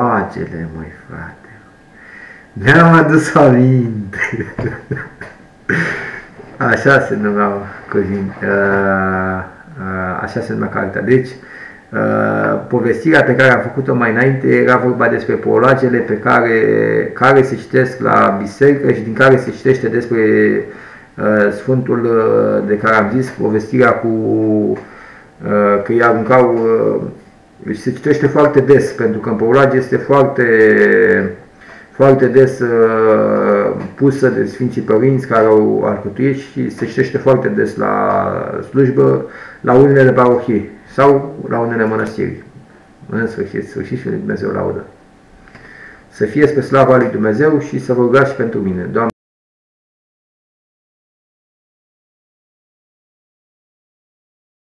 Poloagele, măi frate. Mi-am adus aminte. Așa se numeau cuvinte. Uh, uh, așa se numea cartea. Deci, Uh, povestirea pe care am făcut-o mai înainte era vorba despre prologele pe care, care se citesc la biserică și din care se citește despre uh, Sfântul uh, de care am zis, povestirea cu uh, că îi aruncau uh, și se citește foarte des, pentru că în prologe este foarte foarte des uh, pusă de Sfinții Părinți care au alcătuit și se citește foarte des la slujbă la unele parohii sau la unele mănăstiri. În sfârșit, sfârșit și Dumnezeu laudă. Să fie spre slava lui Dumnezeu și să vă rugați și pentru mine. Doamne,